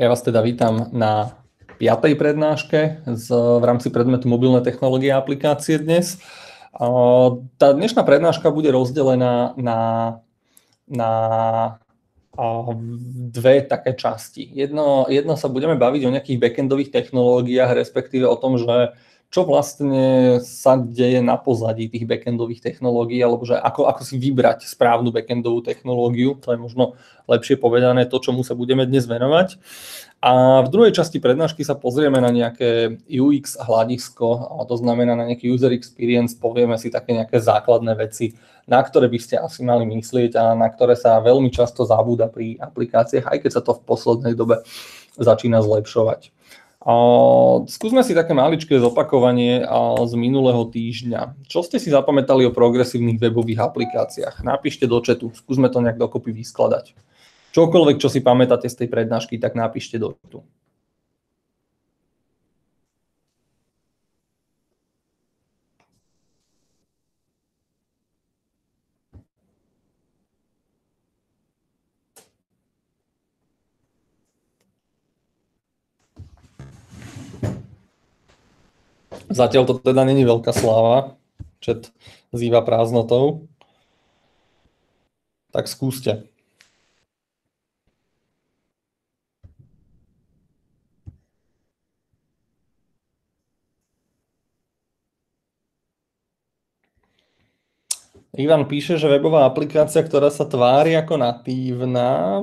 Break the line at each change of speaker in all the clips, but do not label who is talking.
Ja vás teda vítam na piatej prednáške z, v rámci predmetu mobilné technológie a aplikácie dnes. Tá dnešná prednáška bude rozdelená na, na dve také časti. Jedno, jedno sa budeme baviť o nejakých backendových technológiách, respektíve o tom, že čo vlastne sa deje na pozadí tých backendových technológií, alebo že ako, ako si vybrať správnu backendovú technológiu, to je možno lepšie povedané to, čomu sa budeme dnes venovať. A v druhej časti prednášky sa pozrieme na nejaké UX hľadisko, a to znamená na nejaký user experience, povieme si také nejaké základné veci, na ktoré by ste asi mali myslieť a na ktoré sa veľmi často zabúda pri aplikáciách, aj keď sa to v poslednej dobe začína zlepšovať. Skúsme si také maličké zopakovanie z minulého týždňa. Čo ste si zapamätali o progresívnych webových aplikáciách? Napíšte do četu, skúsme to nejak dokopy vyskladať. Čokoľvek, čo si pamätáte z tej prednášky, tak napíšte do četu. Zatiaľ to teda není veľká sláva. Čet zýva prázdnotou. Tak skúste. Ivan píše, že webová aplikácia, ktorá sa tvári ako natívna,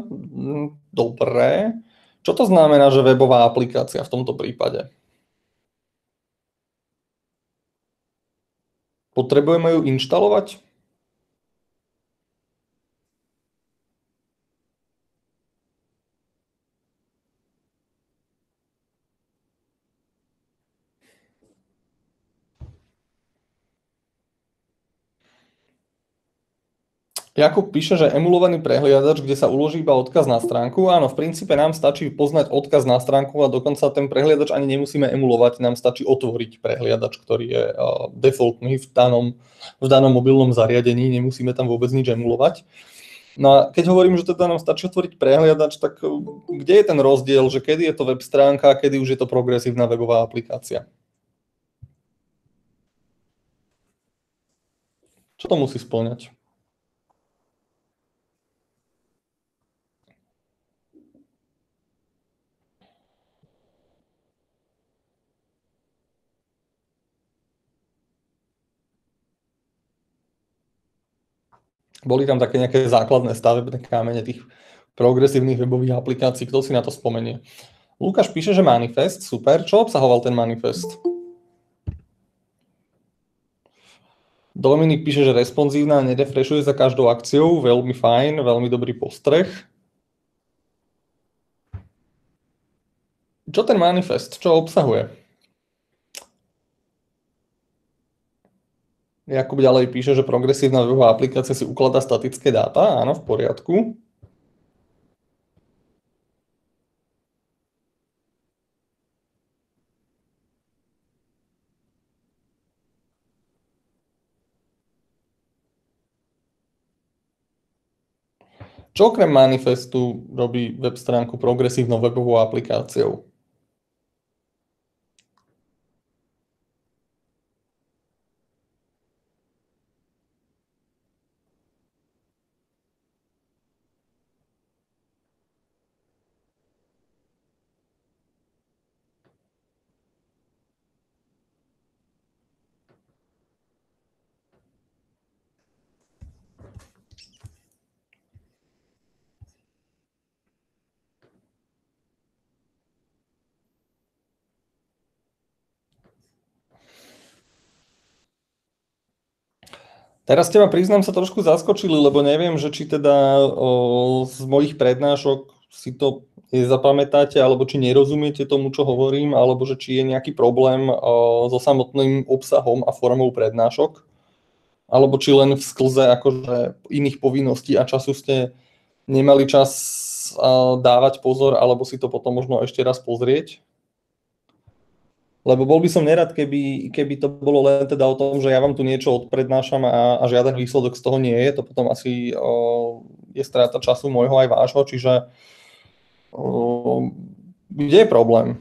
dobre. Čo to znamená, že webová aplikácia v tomto prípade? Potrebujeme ju inštalovať? Jakub píše, že emulovaný prehliadač, kde sa uloží iba odkaz na stránku. Áno, v princípe nám stačí poznať odkaz na stránku a dokonca ten prehliadač ani nemusíme emulovať, nám stačí otvoriť prehliadač, ktorý je defaultný v danom, v danom mobilnom zariadení, nemusíme tam vôbec nič emulovať. No a keď hovorím, že teda nám stačí otvoriť prehliadač, tak e, kde je ten rozdiel, že kedy je to web stránka a kedy už je to progresívna webová aplikácia? Čo to musí splňať? Boli tam také nejaké základné stavebné kamene tých progresívnych webových aplikácií. Kto si na to spomenie? Lukáš píše, že manifest, super. Čo obsahoval ten manifest? Dominik píše, že responsívna nedefrešuje za každou akciou, veľmi fajn, veľmi dobrý postreh. Čo ten manifest, čo obsahuje? Jakub ďalej píše, že progresívna webová aplikácia si ukladá statické dáta. Áno, v poriadku. Čo okrem manifestu robí web stránku progresívnou webovou aplikáciou? Teraz ste ma, priznám, sa trošku zaskočili, lebo neviem, že či teda o, z mojich prednášok si to nezapamätáte, alebo či nerozumiete tomu, čo hovorím, alebo že či je nejaký problém o, so samotným obsahom a formou prednášok, alebo či len v sklze akože iných povinností a času ste nemali čas o, dávať pozor, alebo si to potom možno ešte raz pozrieť. Lebo bol by som nerad, keby, keby to bolo len teda o tom, že ja vám tu niečo odprednášam a, a žiaden výsledok z toho nie je. To potom asi o, je stráta času môjho aj vášho, čiže o, kde je problém?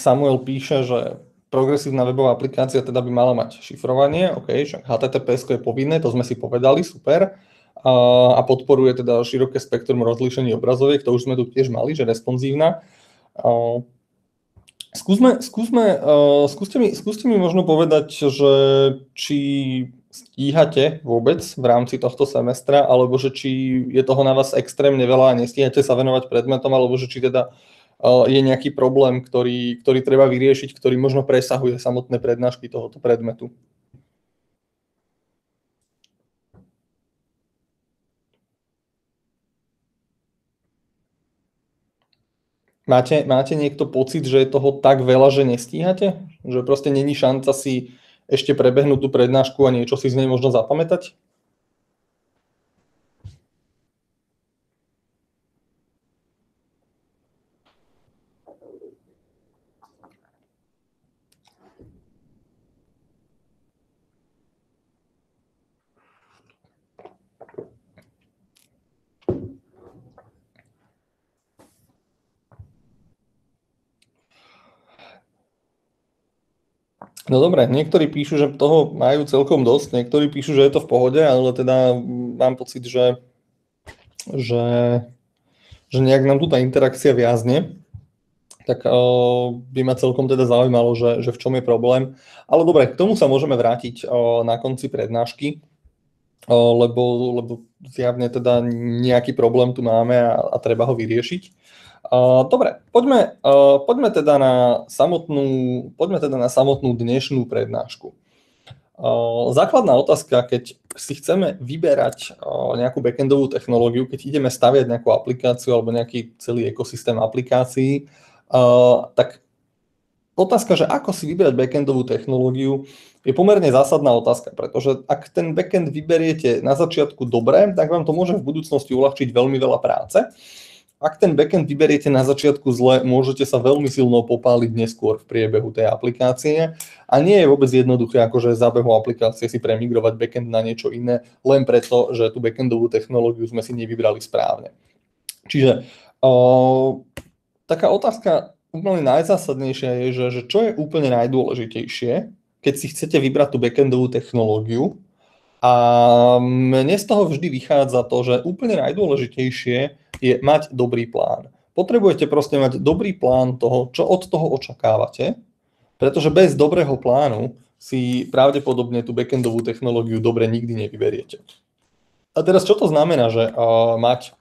Samuel píše, že progresívna webová aplikácia teda by mala mať šifrovanie, OK, však HTTPS je povinné, to sme si povedali, super. A, a podporuje teda široké spektrum rozlíšení obrazoviek, to už sme tu tiež mali, že responsívna. A, skúsme, skúsme, uh, skúste, mi, skúste mi možno povedať, že či stíhate vôbec v rámci tohto semestra, alebo že či je toho na vás extrémne veľa a nestíhate sa venovať predmetom, alebo že či teda je nejaký problém, ktorý, ktorý treba vyriešiť, ktorý možno presahuje samotné prednášky tohoto predmetu. Máte, máte niekto pocit, že je toho tak veľa, že nestíhate? Že proste není šanca si ešte prebehnúť tú prednášku a niečo si z nej možno zapamätať? No dobre, niektorí píšu, že toho majú celkom dosť, niektorí píšu, že je to v pohode, ale teda mám pocit, že, že, že nejak nám tu tá interakcia viazne, tak uh, by ma celkom teda zaujímalo, že, že v čom je problém. Ale dobre, k tomu sa môžeme vrátiť uh, na konci prednášky, uh, lebo, lebo zjavne teda nejaký problém tu máme a, a treba ho vyriešiť. Dobre, poďme, poďme, teda na samotnú, poďme teda na samotnú dnešnú prednášku. Základná otázka, keď si chceme vyberať nejakú backendovú technológiu, keď ideme staviať nejakú aplikáciu alebo nejaký celý ekosystém aplikácií, tak otázka, že ako si vyberať backendovú technológiu, je pomerne zásadná otázka, pretože ak ten backend vyberiete na začiatku dobre, tak vám to môže v budúcnosti uľahčiť veľmi veľa práce ak ten backend vyberiete na začiatku zle, môžete sa veľmi silno popáliť neskôr v priebehu tej aplikácie a nie je vôbec jednoduché akože za behu aplikácie si premigrovať backend na niečo iné, len preto, že tú backendovú technológiu sme si nevybrali správne. Čiže uh, taká otázka úplne najzásadnejšia je, že, že čo je úplne najdôležitejšie, keď si chcete vybrať tú backendovú technológiu, a mne z toho vždy vychádza to, že úplne najdôležitejšie je mať dobrý plán. Potrebujete proste mať dobrý plán toho, čo od toho očakávate, pretože bez dobrého plánu si pravdepodobne tú backendovú technológiu dobre nikdy nevyberiete. A teraz čo to znamená, že uh, mať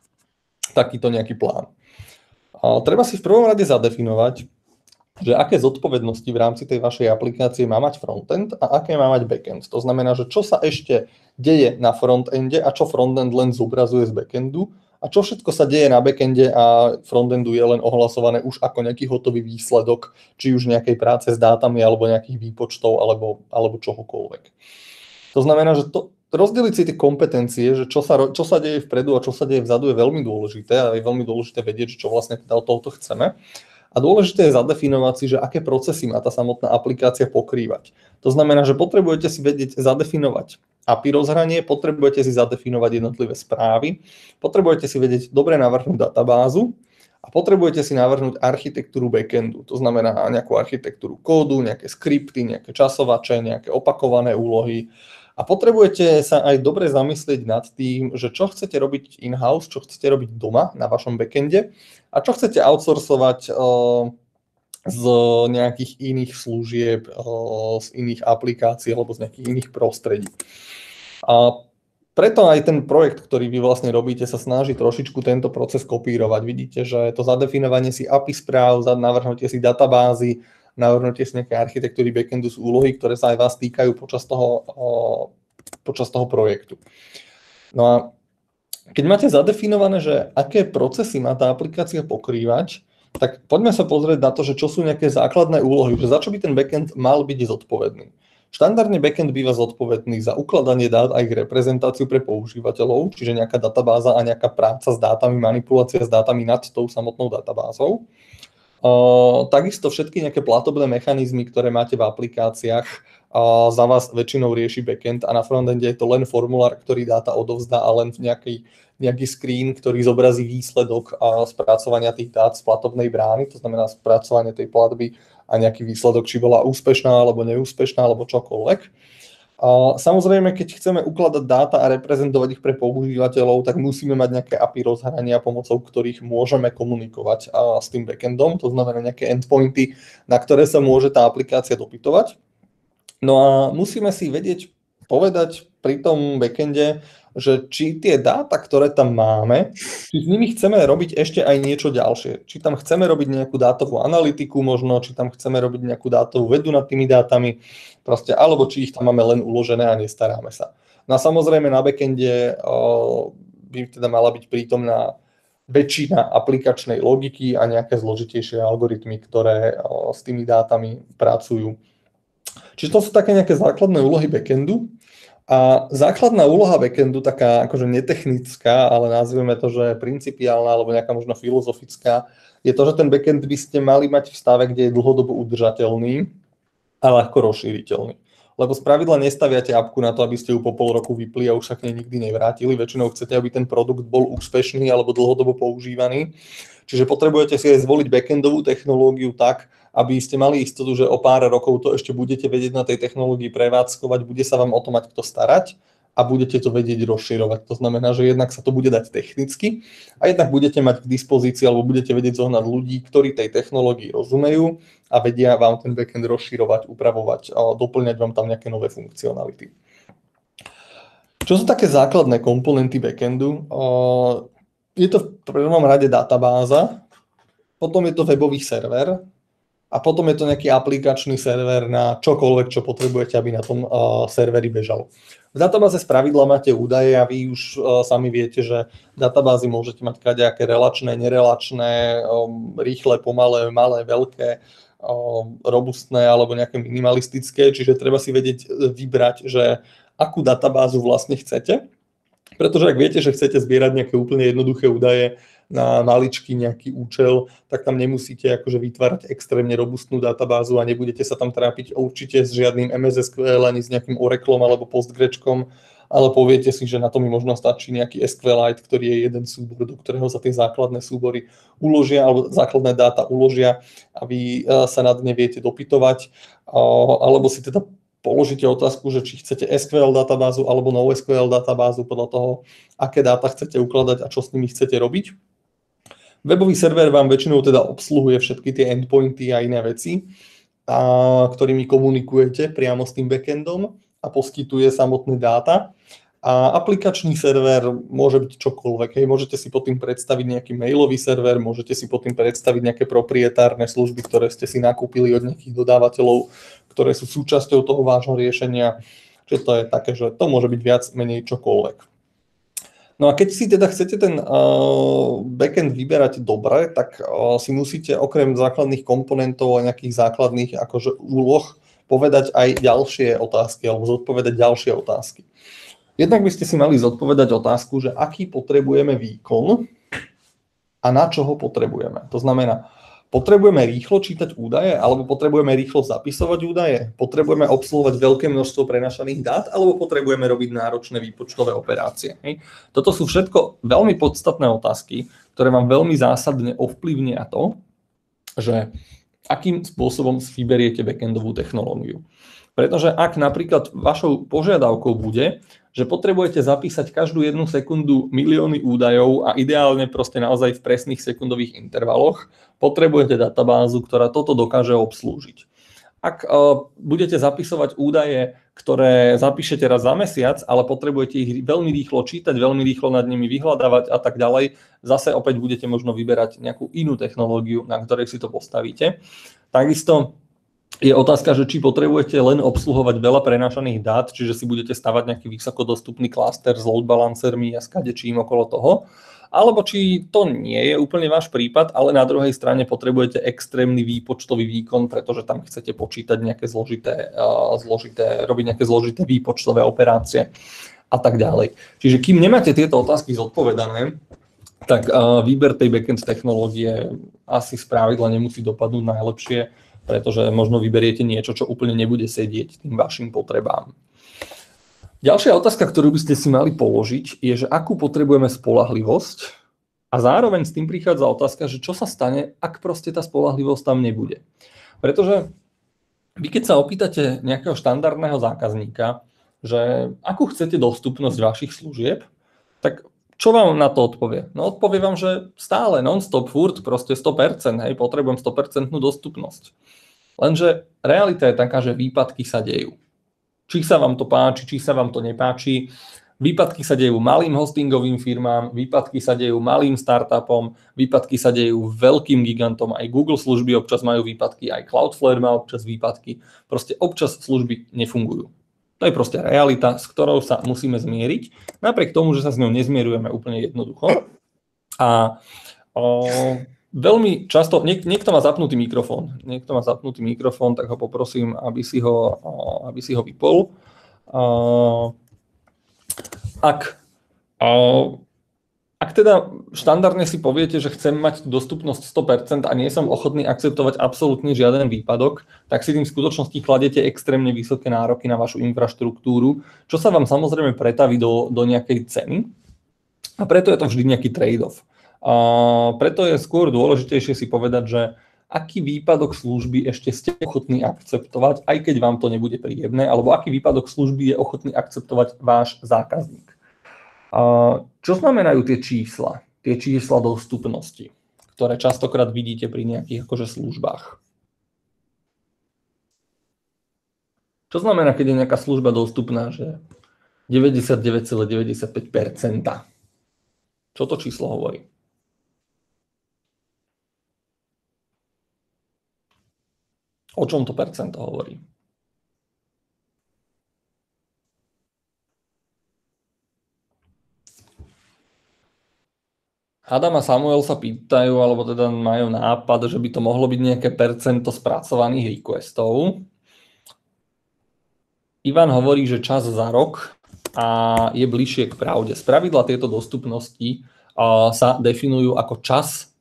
takýto nejaký plán? Uh, treba si v prvom rade zadefinovať, že aké zodpovednosti v rámci tej vašej aplikácie má mať frontend a aké má mať backend. To znamená, že čo sa ešte deje na frontende a čo frontend len zobrazuje z backendu a čo všetko sa deje na backende a frontendu je len ohlasované už ako nejaký hotový výsledok, či už nejakej práce s dátami alebo nejakých výpočtov alebo, alebo čohokoľvek. To znamená, že to, rozdeliť si tie kompetencie, že čo sa, čo sa deje vpredu a čo sa deje vzadu je veľmi dôležité a je veľmi dôležité vedieť, čo vlastne teda od tohoto chceme. A dôležité je zadefinovať si, že aké procesy má tá samotná aplikácia pokrývať. To znamená, že potrebujete si vedieť zadefinovať API rozhranie, potrebujete si zadefinovať jednotlivé správy, potrebujete si vedieť dobre navrhnúť databázu a potrebujete si navrhnúť architektúru backendu. To znamená nejakú architektúru kódu, nejaké skripty, nejaké časovače, nejaké opakované úlohy, a potrebujete sa aj dobre zamyslieť nad tým, že čo chcete robiť in-house, čo chcete robiť doma na vašom backende a čo chcete outsourcovať uh, z nejakých iných služieb, uh, z iných aplikácií alebo z nejakých iných prostredí. A preto aj ten projekt, ktorý vy vlastne robíte, sa snaží trošičku tento proces kopírovať. Vidíte, že to zadefinovanie si API správ, navrhnutie si databázy, navrhnutie si nejaké architektúry backendu z úlohy, ktoré sa aj vás týkajú počas toho, počas toho projektu. No a keď máte zadefinované, že aké procesy má tá aplikácia pokrývať, tak poďme sa pozrieť na to, že čo sú nejaké základné úlohy, že za čo by ten backend mal byť zodpovedný. Štandardne backend býva zodpovedný za ukladanie dát a ich reprezentáciu pre používateľov, čiže nejaká databáza a nejaká práca s dátami, manipulácia s dátami nad tou samotnou databázou. Takisto všetky nejaké platobné mechanizmy, ktoré máte v aplikáciách, za vás väčšinou rieši backend a na frontende je to len formulár, ktorý dáta odovzdá a len nejaký, nejaký screen, ktorý zobrazí výsledok spracovania tých dát z platobnej brány, to znamená spracovanie tej platby a nejaký výsledok, či bola úspešná alebo neúspešná alebo čokoľvek. Samozrejme, keď chceme ukladať dáta a reprezentovať ich pre používateľov, tak musíme mať nejaké API rozhrania, pomocou ktorých môžeme komunikovať s tým backendom, to znamená nejaké endpointy, na ktoré sa môže tá aplikácia dopytovať. No a musíme si vedieť povedať pri tom backende, že či tie dáta, ktoré tam máme, či s nimi chceme robiť ešte aj niečo ďalšie. Či tam chceme robiť nejakú dátovú analytiku možno, či tam chceme robiť nejakú dátovú vedu nad tými dátami, proste, alebo či ich tam máme len uložené a nestaráme sa. No a samozrejme na backende o, by teda mala byť prítomná väčšina aplikačnej logiky a nejaké zložitejšie algoritmy, ktoré o, s tými dátami pracujú. Čiže to sú také nejaké základné úlohy backendu. A základná úloha backendu, taká akože netechnická, ale nazveme to, že principiálna alebo nejaká možno filozofická, je to, že ten backend by ste mali mať v stave, kde je dlhodobo udržateľný a ľahko rozšíriteľný. Lebo z pravidla nestaviate apku na to, aby ste ju po pol roku vypli a už sa k nej nikdy nevrátili. Väčšinou chcete, aby ten produkt bol úspešný alebo dlhodobo používaný. Čiže potrebujete si aj zvoliť backendovú technológiu tak, aby ste mali istotu, že o pár rokov to ešte budete vedieť na tej technológii prevádzkovať, bude sa vám o to mať kto starať a budete to vedieť rozširovať. To znamená, že jednak sa to bude dať technicky a jednak budete mať k dispozícii alebo budete vedieť zohnať ľudí, ktorí tej technológii rozumejú a vedia vám ten backend rozširovať, upravovať a doplňať vám tam nejaké nové funkcionality. Čo sú také základné komponenty backendu? Je to v prvom rade databáza, potom je to webový server, a potom je to nejaký aplikačný server na čokoľvek, čo potrebujete, aby na tom uh, serveri bežal. V databáze z pravidla máte údaje a vy už uh, sami viete, že databázy môžete mať kadejaké relačné, nerelačné, um, rýchle, pomalé, malé, veľké, um, robustné alebo nejaké minimalistické, čiže treba si vedieť e, vybrať, že akú databázu vlastne chcete. Pretože ak viete, že chcete zbierať nejaké úplne jednoduché údaje, na maličký nejaký účel, tak tam nemusíte akože vytvárať extrémne robustnú databázu a nebudete sa tam trápiť určite s žiadnym MS SQL ani s nejakým Oracleom alebo Postgrečkom, ale poviete si, že na to mi možno stačí nejaký SQLite, ktorý je jeden súbor, do ktorého sa tie základné súbory uložia, alebo základné dáta uložia a vy e, sa nad ne viete dopytovať, alebo si teda položíte otázku, že či chcete SQL databázu alebo NoSQL databázu podľa toho, aké dáta chcete ukladať a čo s nimi chcete robiť. Webový server vám väčšinou teda obsluhuje všetky tie endpointy a iné veci, a, ktorými komunikujete priamo s tým backendom a poskytuje samotné dáta. A aplikačný server môže byť čokoľvek. Hej. Môžete si pod tým predstaviť nejaký mailový server, môžete si pod tým predstaviť nejaké proprietárne služby, ktoré ste si nakúpili od nejakých dodávateľov, ktoré sú súčasťou toho vášho riešenia. Čiže to je také, že to môže byť viac menej čokoľvek. No a keď si teda chcete ten uh, backend vyberať dobre, tak uh, si musíte okrem základných komponentov a nejakých základných akože úloh povedať aj ďalšie otázky alebo zodpovedať ďalšie otázky. Jednak by ste si mali zodpovedať otázku, že aký potrebujeme výkon a na čo ho potrebujeme. To znamená, Potrebujeme rýchlo čítať údaje, alebo potrebujeme rýchlo zapisovať údaje? Potrebujeme obsluhovať veľké množstvo prenašaných dát, alebo potrebujeme robiť náročné výpočtové operácie? Hej. Toto sú všetko veľmi podstatné otázky, ktoré vám veľmi zásadne ovplyvnia to, že akým spôsobom si vyberiete backendovú technológiu. Pretože ak napríklad vašou požiadavkou bude, že potrebujete zapísať každú jednu sekundu milióny údajov a ideálne proste naozaj v presných sekundových intervaloch, potrebujete databázu, ktorá toto dokáže obslúžiť. Ak uh, budete zapisovať údaje, ktoré zapíšete raz za mesiac, ale potrebujete ich veľmi rýchlo čítať, veľmi rýchlo nad nimi vyhľadávať a tak ďalej, zase opäť budete možno vyberať nejakú inú technológiu, na ktorej si to postavíte. Takisto je otázka, že či potrebujete len obsluhovať veľa prenášaných dát, čiže si budete stavať nejaký vysoko dostupný klaster s load balancermi a skade čím okolo toho, alebo či to nie je úplne váš prípad, ale na druhej strane potrebujete extrémny výpočtový výkon, pretože tam chcete počítať nejaké zložité, zložité robiť nejaké zložité výpočtové operácie a tak ďalej. Čiže kým nemáte tieto otázky zodpovedané, tak výber tej backend technológie asi z pravidla nemusí dopadnúť najlepšie, pretože možno vyberiete niečo, čo úplne nebude sedieť tým vašim potrebám. Ďalšia otázka, ktorú by ste si mali položiť, je, že akú potrebujeme spolahlivosť a zároveň s tým prichádza otázka, že čo sa stane, ak proste tá spolahlivosť tam nebude. Pretože vy keď sa opýtate nejakého štandardného zákazníka, že akú chcete dostupnosť vašich služieb, tak čo vám na to odpovie? No odpovie vám, že stále non-stop, furt, proste 100%, hej, potrebujem 100% dostupnosť. Lenže realita je taká, že výpadky sa dejú či sa vám to páči, či sa vám to nepáči. Výpadky sa dejú malým hostingovým firmám, výpadky sa dejú malým startupom, výpadky sa dejú veľkým gigantom, aj Google služby občas majú výpadky, aj Cloudflare má občas výpadky. Proste občas služby nefungujú. To je proste realita, s ktorou sa musíme zmieriť, napriek tomu, že sa s ňou nezmierujeme úplne jednoducho. A o, veľmi často, niek, niekto má zapnutý mikrofón, niekto má zapnutý mikrofón, tak ho poprosím, aby si ho, aby si ho vypol. Ak, ak teda štandardne si poviete, že chcem mať dostupnosť 100% a nie som ochotný akceptovať absolútne žiaden výpadok, tak si tým v skutočnosti kladete extrémne vysoké nároky na vašu infraštruktúru, čo sa vám samozrejme pretaví do, do nejakej ceny. A preto je to vždy nejaký trade-off. A preto je skôr dôležitejšie si povedať, že aký výpadok služby ešte ste ochotní akceptovať, aj keď vám to nebude príjemné, alebo aký výpadok služby je ochotný akceptovať váš zákazník. Čo znamenajú tie čísla, tie čísla dostupnosti, ktoré častokrát vidíte pri nejakých akože službách? Čo znamená, keď je nejaká služba dostupná, že 99,95%? Čo to číslo hovorí? O čom to percento hovorí? Adam a Samuel sa pýtajú, alebo teda majú nápad, že by to mohlo byť nejaké percento spracovaných requestov. Ivan hovorí, že čas za rok a je bližšie k pravde. Spravidla tieto dostupnosti sa definujú ako čas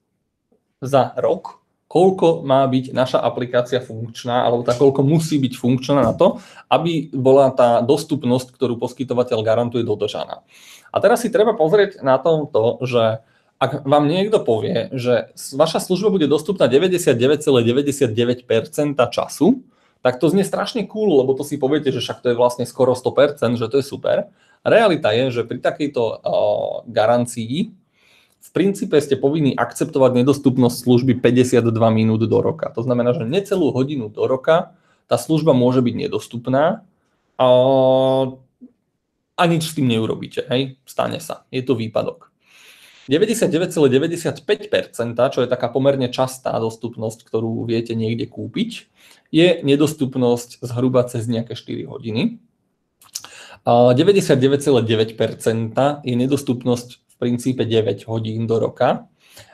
za rok koľko má byť naša aplikácia funkčná, alebo tá koľko musí byť funkčná na to, aby bola tá dostupnosť, ktorú poskytovateľ garantuje, dodržaná. A teraz si treba pozrieť na to, že ak vám niekto povie, že vaša služba bude dostupná 99,99% času, tak to znie strašne cool, lebo to si poviete, že však to je vlastne skoro 100%, že to je super. Realita je, že pri takejto uh, garancii v princípe ste povinní akceptovať nedostupnosť služby 52 minút do roka. To znamená, že necelú hodinu do roka tá služba môže byť nedostupná a, a nič s tým neurobíte. Hej? Stane sa. Je to výpadok. 99,95%, čo je taká pomerne častá dostupnosť, ktorú viete niekde kúpiť, je nedostupnosť zhruba cez nejaké 4 hodiny. 99,9% je nedostupnosť princípe 9 hodín do roka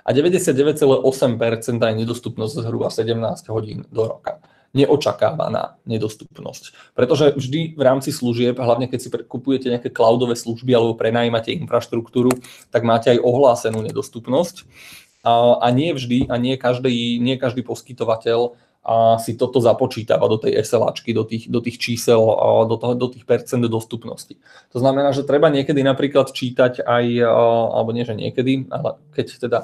a 99,8% je nedostupnosť zhruba 17 hodín do roka. Neočakávaná nedostupnosť. Pretože vždy v rámci služieb, hlavne keď si kupujete nejaké cloudové služby alebo prenajímate infraštruktúru, tak máte aj ohlásenú nedostupnosť. A, nie vždy a nie každý, nie každý poskytovateľ a si toto započítava do tej SLAčky, do tých, do tých čísel, do, toho, do tých percent dostupnosti. To znamená, že treba niekedy napríklad čítať aj, alebo nie, že niekedy, ale keď teda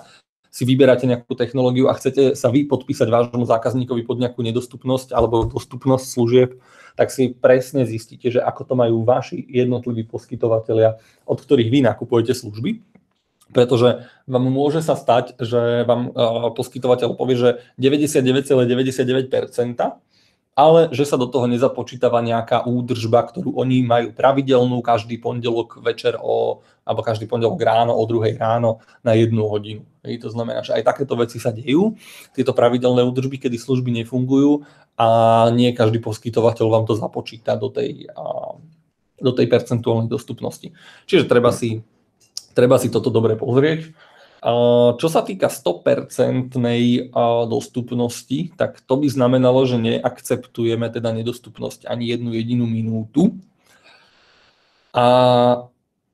si vyberáte nejakú technológiu a chcete sa vy podpísať vášmu zákazníkovi pod nejakú nedostupnosť alebo dostupnosť služieb, tak si presne zistíte, že ako to majú vaši jednotliví poskytovateľia, od ktorých vy nakupujete služby. Pretože vám môže sa stať, že vám poskytovateľ povie, že 99,99%, ale že sa do toho nezapočítava nejaká údržba, ktorú oni majú pravidelnú každý pondelok večer o, alebo každý pondelok ráno o druhej ráno na jednu hodinu. Hej, to znamená, že aj takéto veci sa dejú, tieto pravidelné údržby, kedy služby nefungujú a nie každý poskytovateľ vám to započíta do tej, do tej percentuálnej dostupnosti. Čiže treba si Treba si toto dobre pozrieť. Čo sa týka 100% dostupnosti, tak to by znamenalo, že neakceptujeme teda nedostupnosť ani jednu jedinú minútu. A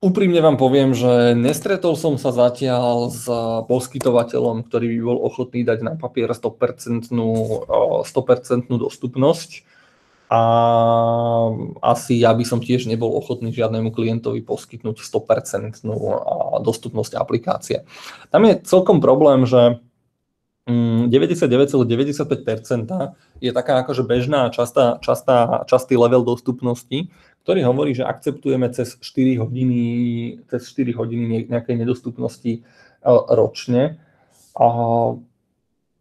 úprimne vám poviem, že nestretol som sa zatiaľ s poskytovateľom, ktorý by bol ochotný dať na papier 100%, 100% dostupnosť a asi ja by som tiež nebol ochotný žiadnemu klientovi poskytnúť 100% dostupnosť aplikácie. Tam je celkom problém, že 99,95% mm, je taká akože bežná častá, častá, častý level dostupnosti, ktorý hovorí, že akceptujeme cez 4 hodiny, cez 4 hodiny nejakej nedostupnosti e, ročne. A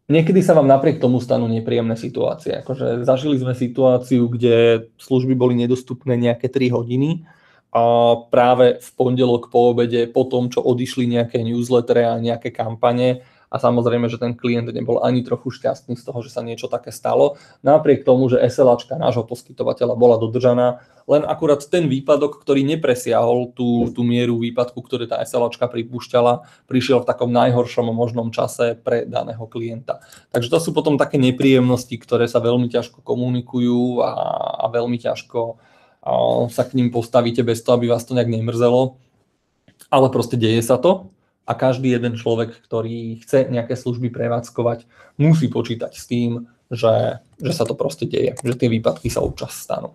Niekedy sa vám napriek tomu stanú nepríjemné situácie. Akože zažili sme situáciu, kde služby boli nedostupné nejaké 3 hodiny a práve v pondelok po obede, po tom, čo odišli nejaké newslettere a nejaké kampane, a samozrejme, že ten klient nebol ani trochu šťastný z toho, že sa niečo také stalo. Napriek tomu, že SLAčka nášho poskytovateľa bola dodržaná, len akurát ten výpadok, ktorý nepresiahol tú, tú mieru výpadku, ktorý tá SLAčka pripúšťala, prišiel v takom najhoršom možnom čase pre daného klienta. Takže to sú potom také nepríjemnosti, ktoré sa veľmi ťažko komunikujú a, a veľmi ťažko sa k ním postavíte bez toho, aby vás to nejak nemrzelo. Ale proste deje sa to a každý jeden človek, ktorý chce nejaké služby prevádzkovať, musí počítať s tým, že, že sa to proste deje, že tie výpadky sa občas stanú.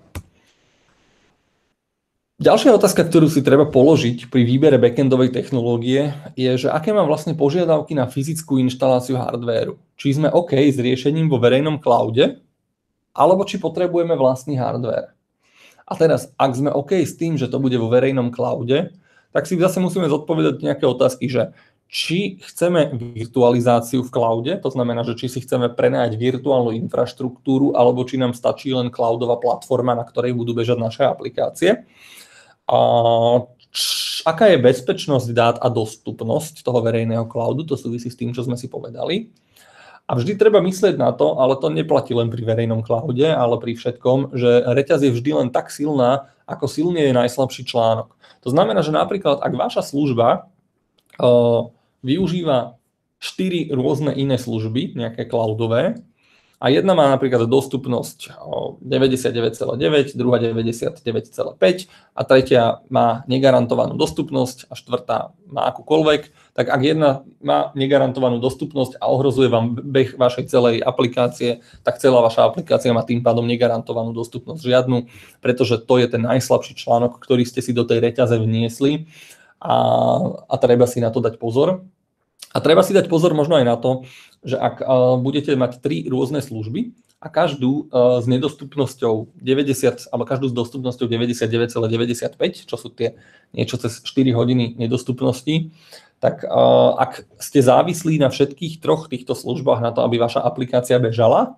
Ďalšia otázka, ktorú si treba položiť pri výbere backendovej technológie, je, že aké mám vlastne požiadavky na fyzickú inštaláciu hardvéru. Či sme OK s riešením vo verejnom cloude, alebo či potrebujeme vlastný hardware. A teraz, ak sme OK s tým, že to bude vo verejnom cloude, tak si zase musíme zodpovedať nejaké otázky, že či chceme virtualizáciu v cloude, to znamená, že či si chceme prenajať virtuálnu infraštruktúru, alebo či nám stačí len cloudová platforma, na ktorej budú bežať naše aplikácie. A č, aká je bezpečnosť dát a dostupnosť toho verejného cloudu, to súvisí s tým, čo sme si povedali. A vždy treba myslieť na to, ale to neplatí len pri verejnom cloude, ale pri všetkom, že reťaz je vždy len tak silná, ako silne je najslabší článok. To znamená, že napríklad, ak vaša služba využíva 4 rôzne iné služby, nejaké cloudové, a jedna má napríklad dostupnosť 99,9, druhá 99,5 a tretia má negarantovanú dostupnosť a štvrtá má akúkoľvek, tak ak jedna má negarantovanú dostupnosť a ohrozuje vám beh vašej celej aplikácie, tak celá vaša aplikácia má tým pádom negarantovanú dostupnosť žiadnu, pretože to je ten najslabší článok, ktorý ste si do tej reťaze vniesli a, a treba si na to dať pozor. A treba si dať pozor možno aj na to, že ak budete mať tri rôzne služby a každú s nedostupnosťou 90, alebo každú s dostupnosťou 99,95, čo sú tie niečo cez 4 hodiny nedostupnosti, tak ak ste závislí na všetkých troch týchto službách na to, aby vaša aplikácia bežala,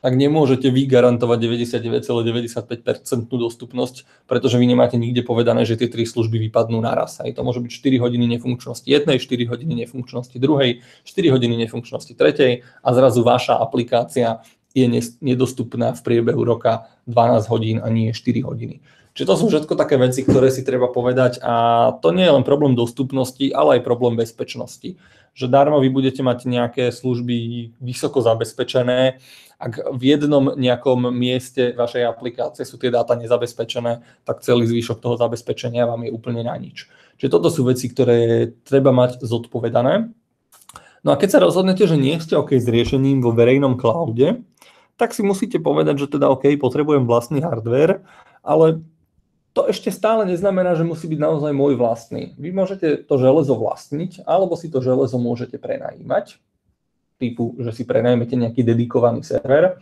tak nemôžete vy garantovať 99,95% dostupnosť, pretože vy nemáte nikde povedané, že tie tri služby vypadnú naraz. Aj to môže byť 4 hodiny nefunkčnosti jednej, 4 hodiny nefunkčnosti druhej, 4 hodiny nefunkčnosti tretej a zrazu vaša aplikácia je nedostupná v priebehu roka 12 hodín a nie 4 hodiny. Čiže to sú všetko také veci, ktoré si treba povedať a to nie je len problém dostupnosti, ale aj problém bezpečnosti. Že darmo vy budete mať nejaké služby vysoko zabezpečené, ak v jednom nejakom mieste vašej aplikácie sú tie dáta nezabezpečené, tak celý zvyšok toho zabezpečenia vám je úplne na nič. Čiže toto sú veci, ktoré treba mať zodpovedané. No a keď sa rozhodnete, že nie ste OK s riešením vo verejnom cloude, tak si musíte povedať, že teda OK, potrebujem vlastný hardware, ale to ešte stále neznamená, že musí byť naozaj môj vlastný. Vy môžete to železo vlastniť, alebo si to železo môžete prenajímať typu, že si prenajmete nejaký dedikovaný server.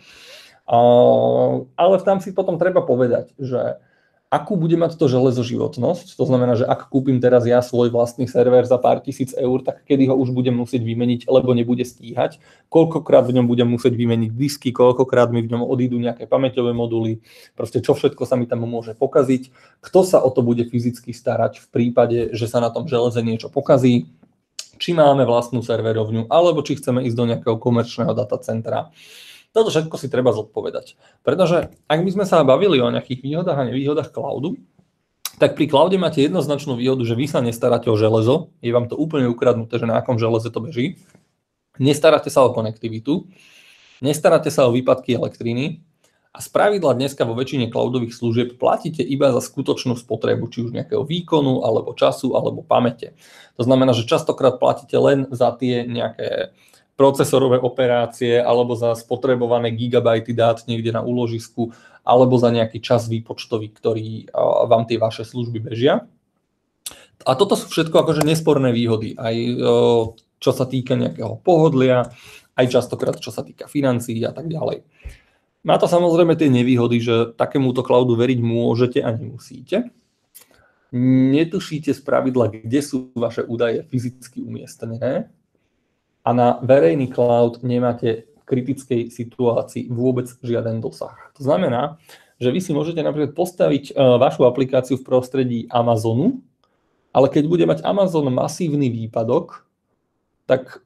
Ale tam si potom treba povedať, že akú bude mať to železo životnosť. To znamená, že ak kúpim teraz ja svoj vlastný server za pár tisíc eur, tak kedy ho už budem musieť vymeniť, lebo nebude stíhať. Koľkokrát v ňom budem musieť vymeniť disky, koľkokrát mi v ňom odídu nejaké pamäťové moduly, proste čo všetko sa mi tam môže pokaziť. Kto sa o to bude fyzicky starať v prípade, že sa na tom železe niečo pokazí či máme vlastnú serverovňu, alebo či chceme ísť do nejakého komerčného datacentra. Toto všetko si treba zodpovedať. Pretože ak by sme sa bavili o nejakých výhodách a nevýhodách cloudu, tak pri cloude máte jednoznačnú výhodu, že vy sa nestaráte o železo, je vám to úplne ukradnuté, že na akom železe to beží. Nestaráte sa o konektivitu, nestaráte sa o výpadky elektriny a z pravidla dneska vo väčšine cloudových služieb platíte iba za skutočnú spotrebu, či už nejakého výkonu, alebo času, alebo pamäte. To znamená, že častokrát platíte len za tie nejaké procesorové operácie alebo za spotrebované gigabajty dát niekde na úložisku alebo za nejaký čas výpočtový, ktorý vám tie vaše služby bežia. A toto sú všetko akože nesporné výhody, aj čo sa týka nejakého pohodlia, aj častokrát čo sa týka financií a tak ďalej. Má to samozrejme tie nevýhody, že takémuto cloudu veriť môžete a nemusíte. Netušíte z pravidla, kde sú vaše údaje fyzicky umiestnené a na verejný cloud nemáte kritickej situácii vôbec žiaden dosah. To znamená, že vy si môžete napríklad postaviť e, vašu aplikáciu v prostredí Amazonu, ale keď bude mať Amazon masívny výpadok, tak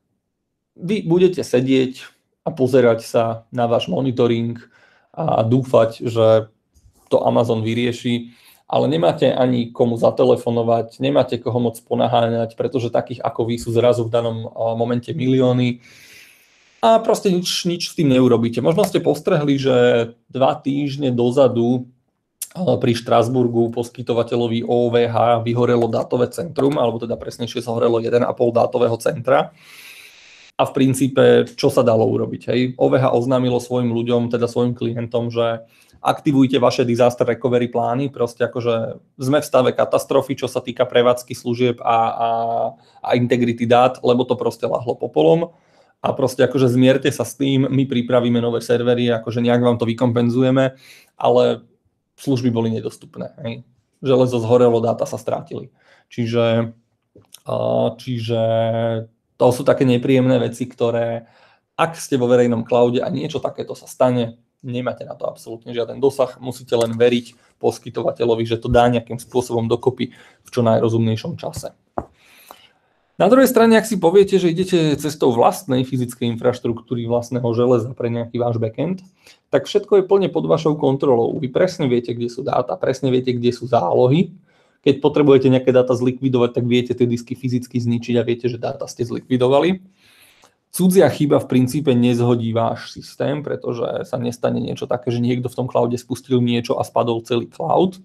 vy budete sedieť a pozerať sa na váš monitoring a dúfať, že to Amazon vyrieši, ale nemáte ani komu zatelefonovať, nemáte koho moc ponaháňať, pretože takých ako vy sú zrazu v danom momente milióny a proste nič, nič s tým neurobíte. Možno ste postrehli, že dva týždne dozadu pri Štrásburgu poskytovateľovi OVH vyhorelo dátové centrum, alebo teda presnejšie sa horelo 1,5 dátového centra. A v princípe, čo sa dalo urobiť? Hej? OVH oznámilo svojim ľuďom, teda svojim klientom, že aktivujte vaše disaster recovery plány, proste akože sme v stave katastrofy, čo sa týka prevádzky služieb a, a, a integrity dát, lebo to proste lahlo popolom a proste akože zmierte sa s tým, my pripravíme nové servery, akože nejak vám to vykompenzujeme, ale služby boli nedostupné. Hej. Železo zhorelo, dáta sa strátili. Čiže, čiže to sú také nepríjemné veci, ktoré ak ste vo verejnom cloude a niečo takéto sa stane, nemáte na to absolútne žiaden dosah, musíte len veriť poskytovateľovi, že to dá nejakým spôsobom dokopy v čo najrozumnejšom čase. Na druhej strane, ak si poviete, že idete cestou vlastnej fyzickej infraštruktúry, vlastného železa pre nejaký váš backend, tak všetko je plne pod vašou kontrolou. Vy presne viete, kde sú dáta, presne viete, kde sú zálohy. Keď potrebujete nejaké dáta zlikvidovať, tak viete tie disky fyzicky zničiť a viete, že dáta ste zlikvidovali. Cudzia chyba v princípe nezhodí váš systém, pretože sa nestane niečo také, že niekto v tom cloude spustil niečo a spadol celý cloud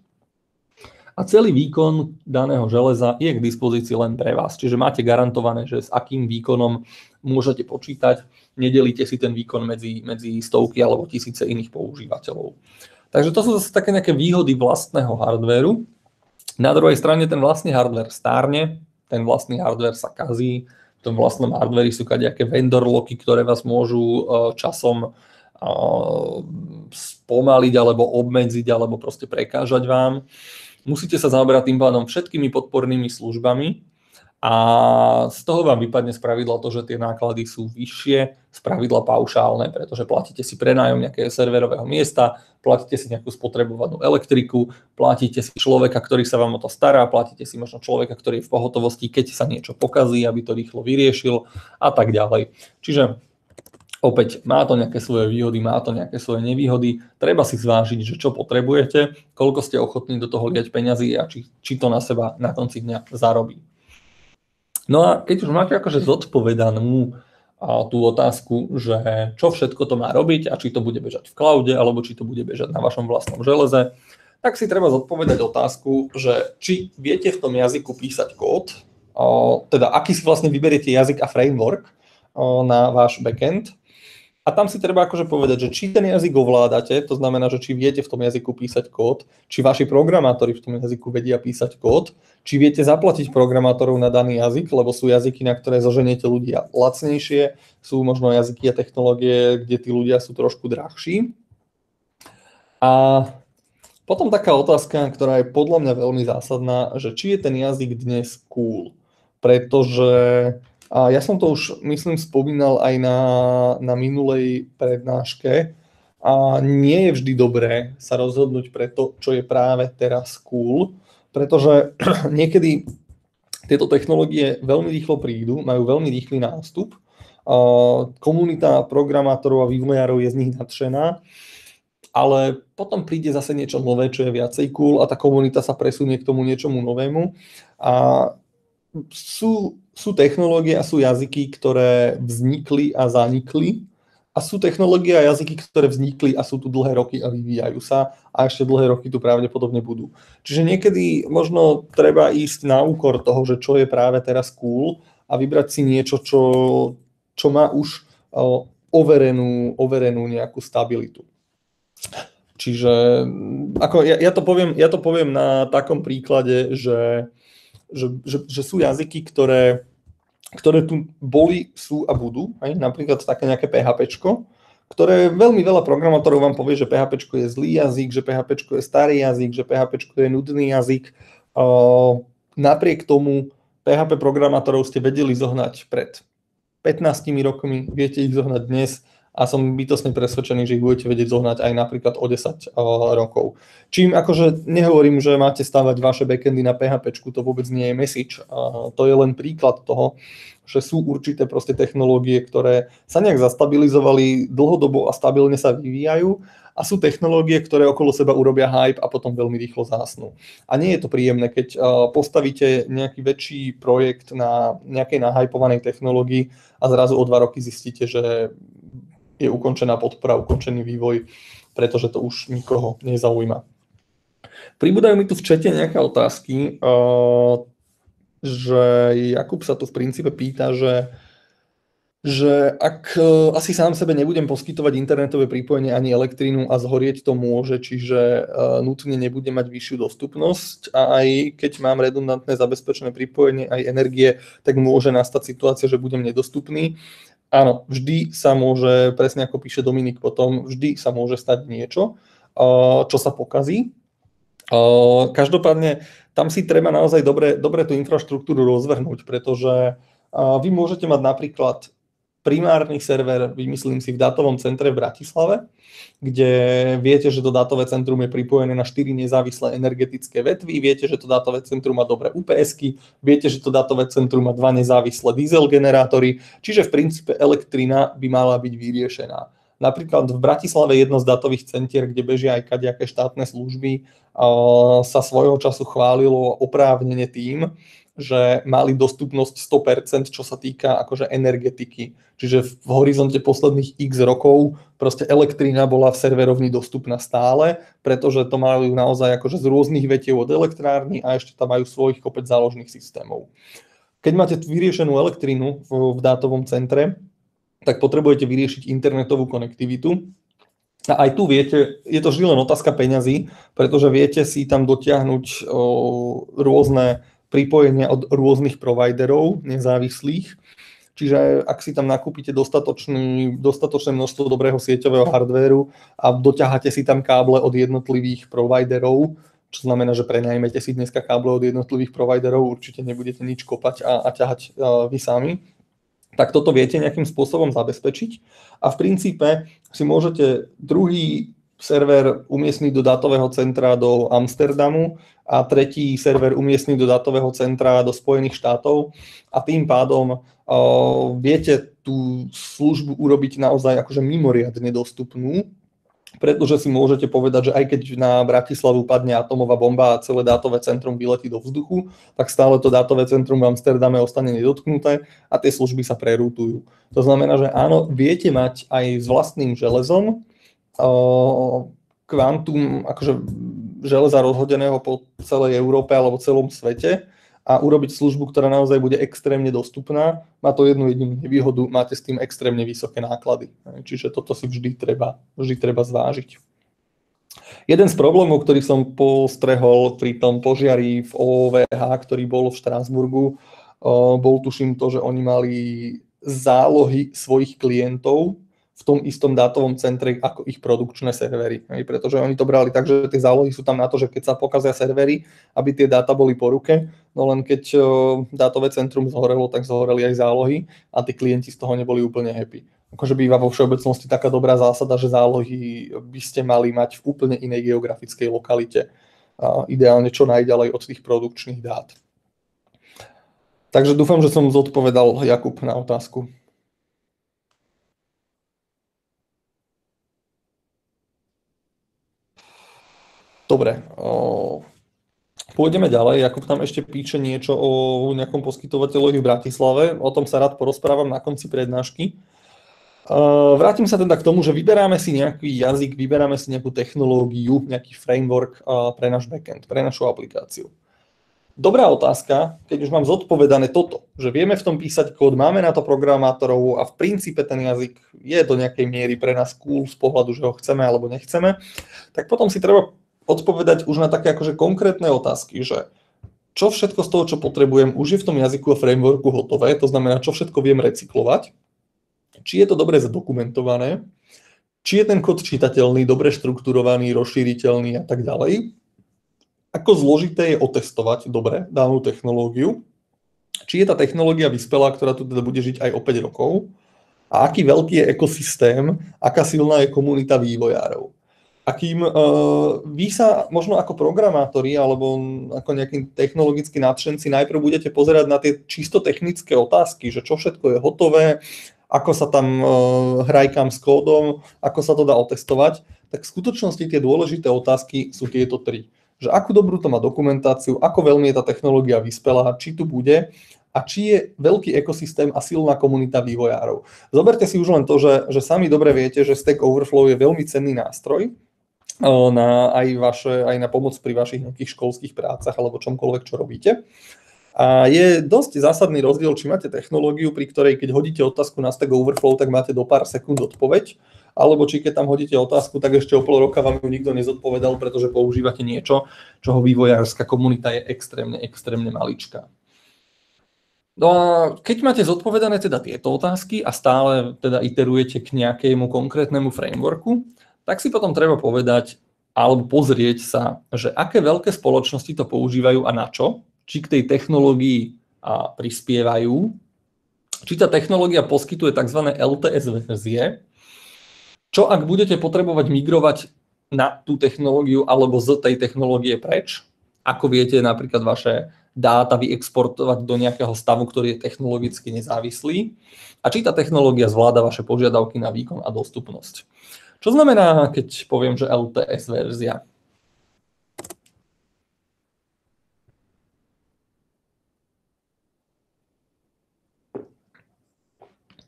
a celý výkon daného železa je k dispozícii len pre vás. Čiže máte garantované, že s akým výkonom môžete počítať, nedelíte si ten výkon medzi, medzi stovky alebo tisíce iných používateľov. Takže to sú zase také nejaké výhody vlastného hardvéru. Na druhej strane ten vlastný hardware stárne, ten vlastný hardware sa kazí, v tom vlastnom hardveri sú nejaké vendor locky, ktoré vás môžu e, časom e, spomaliť alebo obmedziť alebo proste prekážať vám. Musíte sa zaoberať tým pádom všetkými podpornými službami a z toho vám vypadne z pravidla to, že tie náklady sú vyššie, z pravidla paušálne, pretože platíte si prenájom nejakého serverového miesta, platíte si nejakú spotrebovanú elektriku, platíte si človeka, ktorý sa vám o to stará, platíte si možno človeka, ktorý je v pohotovosti, keď sa niečo pokazí, aby to rýchlo vyriešil a tak ďalej. Čiže Opäť má to nejaké svoje výhody, má to nejaké svoje nevýhody. Treba si zvážiť, že čo potrebujete, koľko ste ochotní do toho liať peňazí a či, či to na seba na konci dňa zarobí. No a keď už máte akože zodpovedanú a tú otázku, že čo všetko to má robiť a či to bude bežať v cloude alebo či to bude bežať na vašom vlastnom železe, tak si treba zodpovedať otázku, že či viete v tom jazyku písať kód, teda aký si vlastne vyberiete jazyk a framework na váš backend a tam si treba akože povedať, že či ten jazyk ovládate, to znamená, že či viete v tom jazyku písať kód, či vaši programátori v tom jazyku vedia písať kód, či viete zaplatiť programátorov na daný jazyk, lebo sú jazyky, na ktoré zoženiete ľudia lacnejšie, sú možno jazyky a technológie, kde tí ľudia sú trošku drahší. A potom taká otázka, ktorá je podľa mňa veľmi zásadná, že či je ten jazyk dnes cool. Pretože a ja som to už, myslím, spomínal aj na, na minulej prednáške. A nie je vždy dobré sa rozhodnúť pre to, čo je práve teraz cool, pretože niekedy tieto technológie veľmi rýchlo prídu, majú veľmi rýchly nástup. Komunita programátorov a vývojárov je z nich nadšená ale potom príde zase niečo nové, čo je viacej cool a tá komunita sa presunie k tomu niečomu novému. A sú, sú technológie a sú jazyky, ktoré vznikli a zanikli a sú technológie a jazyky, ktoré vznikli a sú tu dlhé roky a vyvíjajú sa a ešte dlhé roky tu pravdepodobne budú. Čiže niekedy možno treba ísť na úkor toho, že čo je práve teraz cool a vybrať si niečo, čo, čo má už overenú, overenú nejakú stabilitu. Čiže ako ja, ja, to poviem, ja to poviem na takom príklade, že, že, že, že sú jazyky, ktoré, ktoré tu boli, sú a budú, aj? napríklad také nejaké PHP, ktoré veľmi veľa programátorov vám povie, že PHP je zlý jazyk, že PHP je starý jazyk, že PHP je nudný jazyk. Uh, napriek tomu PHP programátorov ste vedeli zohnať pred 15 rokmi, viete ich zohnať dnes, a som bytosne presvedčený, že ich budete vedieť zohnať aj napríklad o 10 rokov. Čím akože nehovorím, že máte stavať vaše backendy na PHP, to vôbec nie je message. To je len príklad toho, že sú určité proste technológie, ktoré sa nejak zastabilizovali, dlhodobo a stabilne sa vyvíjajú a sú technológie, ktoré okolo seba urobia hype a potom veľmi rýchlo zásnú. A nie je to príjemné, keď postavíte nejaký väčší projekt na nejakej nahypovanej technológii a zrazu o dva roky zistíte, že je ukončená podpora, ukončený vývoj, pretože to už nikoho nezaujíma. Pribúdajú mi tu v čete nejaké otázky, že Jakub sa tu v princípe pýta, že že ak asi sám sebe nebudem poskytovať internetové pripojenie ani elektrínu a zhorieť to môže, čiže nutne nebude mať vyššiu dostupnosť a aj keď mám redundantné zabezpečené pripojenie aj energie, tak môže nastať situácia, že budem nedostupný. Áno, vždy sa môže, presne ako píše Dominik potom, vždy sa môže stať niečo, čo sa pokazí. Každopádne tam si treba naozaj dobre, dobre tú infraštruktúru rozvrhnúť, pretože vy môžete mať napríklad primárny server, vymyslím si, v dátovom centre v Bratislave, kde viete, že to dátové centrum je pripojené na 4 nezávislé energetické vetvy, viete, že to dátové centrum má dobré UPSky, viete, že to dátové centrum má dva nezávislé diesel generátory, čiže v princípe elektrina by mala byť vyriešená. Napríklad v Bratislave jedno z datových centier, kde bežia aj kadejaké štátne služby, sa svojho času chválilo oprávnene tým, že mali dostupnosť 100%, čo sa týka akože energetiky. Čiže v horizonte posledných x rokov proste elektrina bola v serverovni dostupná stále, pretože to majú naozaj akože z rôznych vetiev od elektrárny a ešte tam majú svojich kopec záložných systémov. Keď máte vyriešenú elektrínu v, v dátovom centre, tak potrebujete vyriešiť internetovú konektivitu, a aj tu viete, je to vždy len otázka peňazí, pretože viete si tam dotiahnuť o, rôzne pripojenia od rôznych providerov nezávislých. Čiže ak si tam nakúpite dostatočný, dostatočné množstvo dobrého sieťového hardvéru a doťaháte si tam káble od jednotlivých providerov, čo znamená, že prenajmete si dneska káble od jednotlivých providerov, určite nebudete nič kopať a, a ťahať uh, vy sami, tak toto viete nejakým spôsobom zabezpečiť. A v princípe si môžete druhý server umiestniť do dátového centra do Amsterdamu a tretí server umiestniť do dátového centra do Spojených štátov a tým pádom uh, viete tú službu urobiť naozaj akože mimoriadne dostupnú, pretože si môžete povedať, že aj keď na Bratislavu padne atomová bomba a celé dátové centrum vyletí do vzduchu, tak stále to dátové centrum v Amsterdame ostane nedotknuté a tie služby sa prerútujú. To znamená, že áno, viete mať aj s vlastným železom kvantum akože železa rozhodeného po celej Európe alebo celom svete a urobiť službu, ktorá naozaj bude extrémne dostupná. Má to jednu jedinú nevýhodu, máte s tým extrémne vysoké náklady. Čiže toto si vždy treba, vždy treba zvážiť. Jeden z problémov, ktorý som postrehol pri tom požiari v OVH, ktorý bol v Štrásburgu, bol tuším to, že oni mali zálohy svojich klientov v tom istom dátovom centre ako ich produkčné servery. Hej, pretože oni to brali tak, že tie zálohy sú tam na to, že keď sa pokazia servery, aby tie dáta boli po ruke, no len keď dátové centrum zhorelo, tak zhoreli aj zálohy a tí klienti z toho neboli úplne happy. Akože býva vo všeobecnosti taká dobrá zásada, že zálohy by ste mali mať v úplne inej geografickej lokalite. A ideálne čo najďalej od tých produkčných dát. Takže dúfam, že som zodpovedal Jakub na otázku. Dobre. Pôjdeme ďalej. Jakub tam ešte píše niečo o nejakom poskytovateľovi v Bratislave. O tom sa rád porozprávam na konci prednášky. Vrátim sa teda k tomu, že vyberáme si nejaký jazyk, vyberáme si nejakú technológiu, nejaký framework pre náš backend, pre našu aplikáciu. Dobrá otázka, keď už mám zodpovedané toto, že vieme v tom písať kód, máme na to programátorov a v princípe ten jazyk je do nejakej miery pre nás cool z pohľadu, že ho chceme alebo nechceme, tak potom si treba odpovedať už na také akože konkrétne otázky, že čo všetko z toho, čo potrebujem, už je v tom jazyku a frameworku hotové, to znamená, čo všetko viem recyklovať, či je to dobre zadokumentované, či je ten kód čitateľný, dobre štrukturovaný, rozšíriteľný a tak ďalej. Ako zložité je otestovať dobre danú technológiu, či je tá technológia vyspelá, ktorá tu teda bude žiť aj o 5 rokov a aký veľký je ekosystém, aká silná je komunita vývojárov. Akým uh, vy sa možno ako programátori alebo ako nejaký technologickí nadšenci najprv budete pozerať na tie čisto technické otázky, že čo všetko je hotové, ako sa tam uh, hrajkám s kódom, ako sa to dá otestovať, tak v skutočnosti tie dôležité otázky sú tieto tri. Že akú dobrú to má dokumentáciu, ako veľmi je tá technológia vyspelá, či tu bude a či je veľký ekosystém a silná komunita vývojárov. Zoberte si už len to, že, že sami dobre viete, že Stack Overflow je veľmi cenný nástroj, na aj, vaše, aj na pomoc pri vašich nejakých školských prácach alebo čomkoľvek, čo robíte. A je dosť zásadný rozdiel, či máte technológiu, pri ktorej keď hodíte otázku na Stack Overflow, tak máte do pár sekúnd odpoveď, alebo či keď tam hodíte otázku, tak ešte o pol roka vám ju nikto nezodpovedal, pretože používate niečo, čoho vývojárska komunita je extrémne, extrémne maličká. No a keď máte zodpovedané teda tieto otázky a stále teda iterujete k nejakému konkrétnemu frameworku, tak si potom treba povedať alebo pozrieť sa, že aké veľké spoločnosti to používajú a na čo, či k tej technológii a prispievajú, či tá technológia poskytuje tzv. LTS verzie, čo ak budete potrebovať migrovať na tú technológiu alebo z tej technológie preč, ako viete napríklad vaše dáta vyexportovať do nejakého stavu, ktorý je technologicky nezávislý? A či tá technológia zvláda vaše požiadavky na výkon a dostupnosť. Čo znamená, keď poviem, že LTS verzia?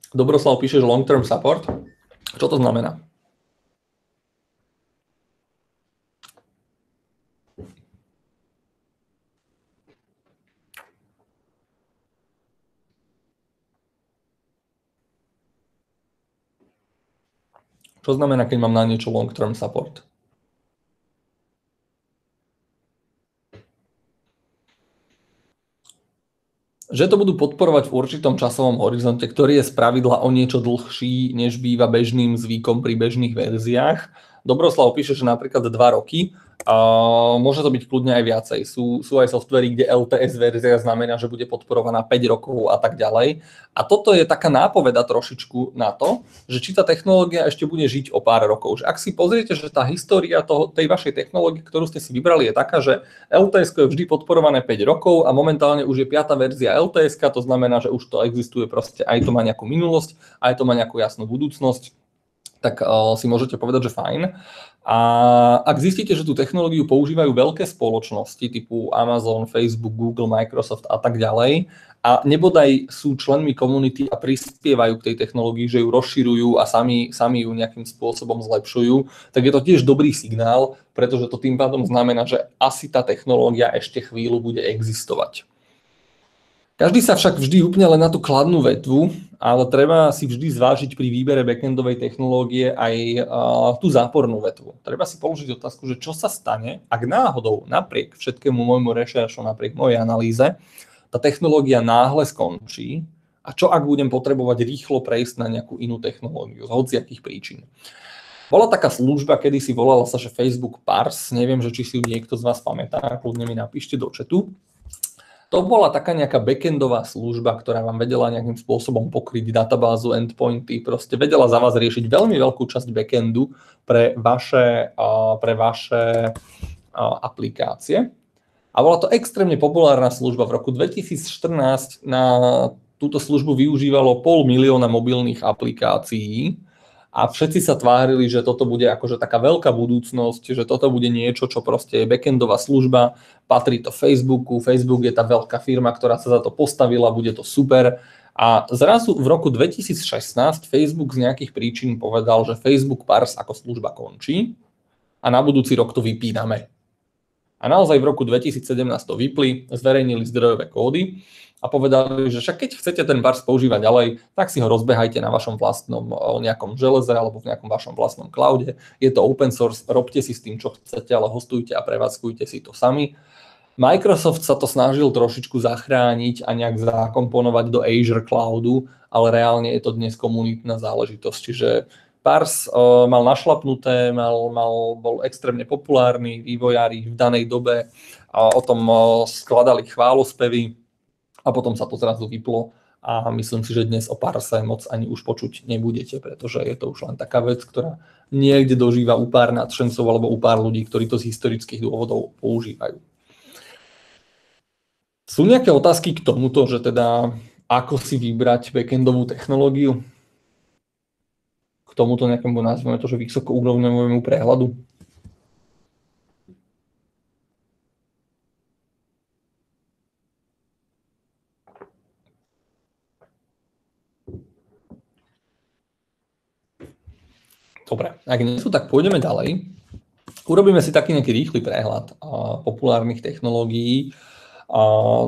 Dobroslav píše, že long term support. Čo to znamená? Čo znamená, keď mám na niečo long term support? že to budú podporovať v určitom časovom horizonte, ktorý je z pravidla o niečo dlhší, než býva bežným zvykom pri bežných verziách. Dobroslav píše, že napríklad 2 roky, a môže to byť kľudne aj viacej. Sú, sú aj softvery, kde LTS verzia znamená, že bude podporovaná 5 rokov a tak ďalej. A toto je taká nápoveda trošičku na to, že či tá technológia ešte bude žiť o pár rokov. Že ak si pozriete, že tá história toho, tej vašej technológie, ktorú ste si vybrali, je taká, že LTS je vždy podporované 5 rokov a momentálne už je 5. verzia LTS, to znamená, že už to existuje proste, aj to má nejakú minulosť, aj to má nejakú jasnú budúcnosť tak uh, si môžete povedať, že fajn. A ak zistíte, že tú technológiu používajú veľké spoločnosti typu Amazon, Facebook, Google, Microsoft a tak ďalej a nebodaj sú členmi komunity a prispievajú k tej technológii, že ju rozširujú a sami, sami ju nejakým spôsobom zlepšujú, tak je to tiež dobrý signál, pretože to tým pádom znamená, že asi tá technológia ešte chvíľu bude existovať. Každý sa však vždy upne len na tú kladnú vetvu, ale treba si vždy zvážiť pri výbere backendovej technológie aj tú zápornú vetvu. Treba si položiť otázku, že čo sa stane, ak náhodou napriek všetkému môjmu rešeršu, napriek mojej analýze, tá technológia náhle skončí a čo ak budem potrebovať rýchlo prejsť na nejakú inú technológiu z hociakých príčin. Bola taká služba, kedy si volala sa, že Facebook Parse, neviem, že či si ju niekto z vás pamätá, kľudne mi napíšte do chatu. To bola taká nejaká backendová služba, ktorá vám vedela nejakým spôsobom pokryť databázu, endpointy, proste vedela za vás riešiť veľmi veľkú časť backendu pre vaše, pre vaše aplikácie. A bola to extrémne populárna služba. V roku 2014 na túto službu využívalo pol milióna mobilných aplikácií a všetci sa tvárili, že toto bude akože taká veľká budúcnosť, že toto bude niečo, čo proste je backendová služba, patrí to Facebooku, Facebook je tá veľká firma, ktorá sa za to postavila, bude to super. A zrazu v roku 2016 Facebook z nejakých príčin povedal, že Facebook Pars ako služba končí a na budúci rok to vypíname. A naozaj v roku 2017 to vypli, zverejnili zdrojové kódy a povedali, že však keď chcete ten bars používať ďalej, tak si ho rozbehajte na vašom vlastnom nejakom železe alebo v nejakom vašom vlastnom cloude. Je to open source, robte si s tým, čo chcete, ale hostujte a prevádzkujte si to sami. Microsoft sa to snažil trošičku zachrániť a nejak zakomponovať do Azure Cloudu, ale reálne je to dnes komunitná záležitosť. Čiže Pars uh, mal našlapnuté, mal, mal, bol extrémne populárny, vývojári v danej dobe uh, o tom uh, skladali chválospevy a potom sa to zrazu vyplo a myslím si, že dnes o Parse moc ani už počuť nebudete, pretože je to už len taká vec, ktorá niekde dožíva u pár nadšencov alebo u pár ľudí, ktorí to z historických dôvodov používajú. Sú nejaké otázky k tomuto, že teda ako si vybrať backendovú technológiu? tomuto nejakému, nazveme to, že vysokourovňovému prehľadu? Dobre, ak nie sú, tak pôjdeme ďalej. Urobíme si taký nejaký rýchly prehľad populárnych technológií.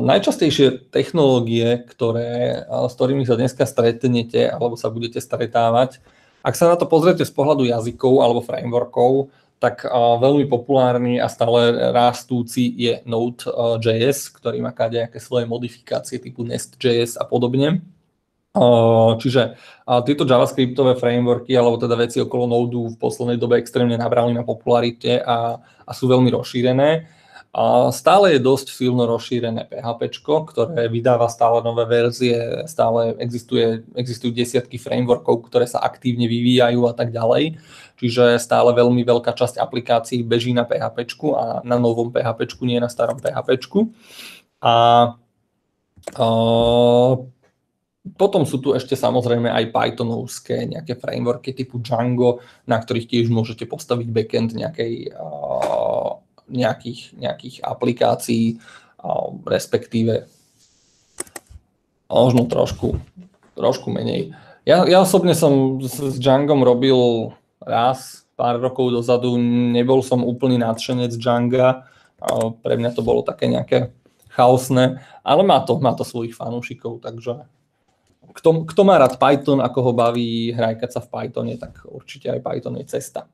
najčastejšie technológie, ktoré, s ktorými sa dneska stretnete alebo sa budete stretávať, ak sa na to pozriete z pohľadu jazykov alebo frameworkov, tak veľmi populárny a stále rastúci je Node.js, ktorý má nejaké svoje modifikácie typu Nest.js a podobne. Čiže tieto javascriptové frameworky alebo teda veci okolo Node v poslednej dobe extrémne nabrali na popularite a, a sú veľmi rozšírené. A stále je dosť silno rozšírené PHP, ktoré vydáva stále nové verzie, stále existuje, existujú desiatky frameworkov, ktoré sa aktívne vyvíjajú a tak ďalej. Čiže stále veľmi veľká časť aplikácií beží na PHP a na novom PHP, nie na starom PHP. A, a potom sú tu ešte samozrejme aj Pythonovské nejaké frameworky typu Django, na ktorých tiež môžete postaviť backend nejakej nejakých, nejakých aplikácií, respektíve možno trošku, trošku menej. Ja, ja osobne som s, s robil raz, pár rokov dozadu, nebol som úplný nadšenec Djanga, pre mňa to bolo také nejaké chaosné, ale má to, má to svojich fanúšikov, takže kto, kto má rád Python, ako ho baví hrajkať sa v Pythone, tak určite aj Python je cesta.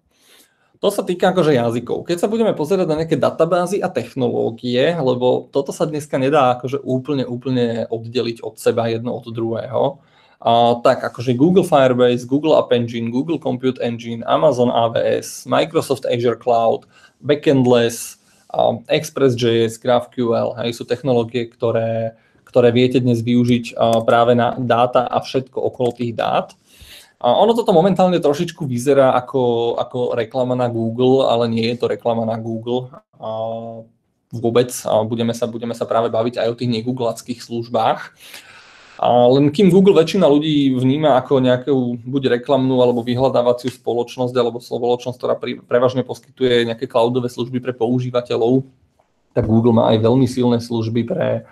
To sa týka akože jazykov. Keď sa budeme pozerať na nejaké databázy a technológie, lebo toto sa dneska nedá akože úplne, úplne oddeliť od seba jedno od druhého, a, tak akože Google Firebase, Google App Engine, Google Compute Engine, Amazon AWS, Microsoft Azure Cloud, Backendless, a, Express.js, GraphQL, hej, sú technológie, ktoré, ktoré viete dnes využiť práve na dáta a všetko okolo tých dát. A ono toto momentálne trošičku vyzerá ako, ako reklama na Google, ale nie je to reklama na Google. A vôbec a budeme, sa, budeme sa práve baviť aj o tých negooglackých službách. A len kým Google väčšina ľudí vníma ako nejakú buď reklamnú alebo vyhľadávaciu spoločnosť alebo spoločnosť, ktorá pri, prevažne poskytuje nejaké cloudové služby pre používateľov, tak Google má aj veľmi silné služby pre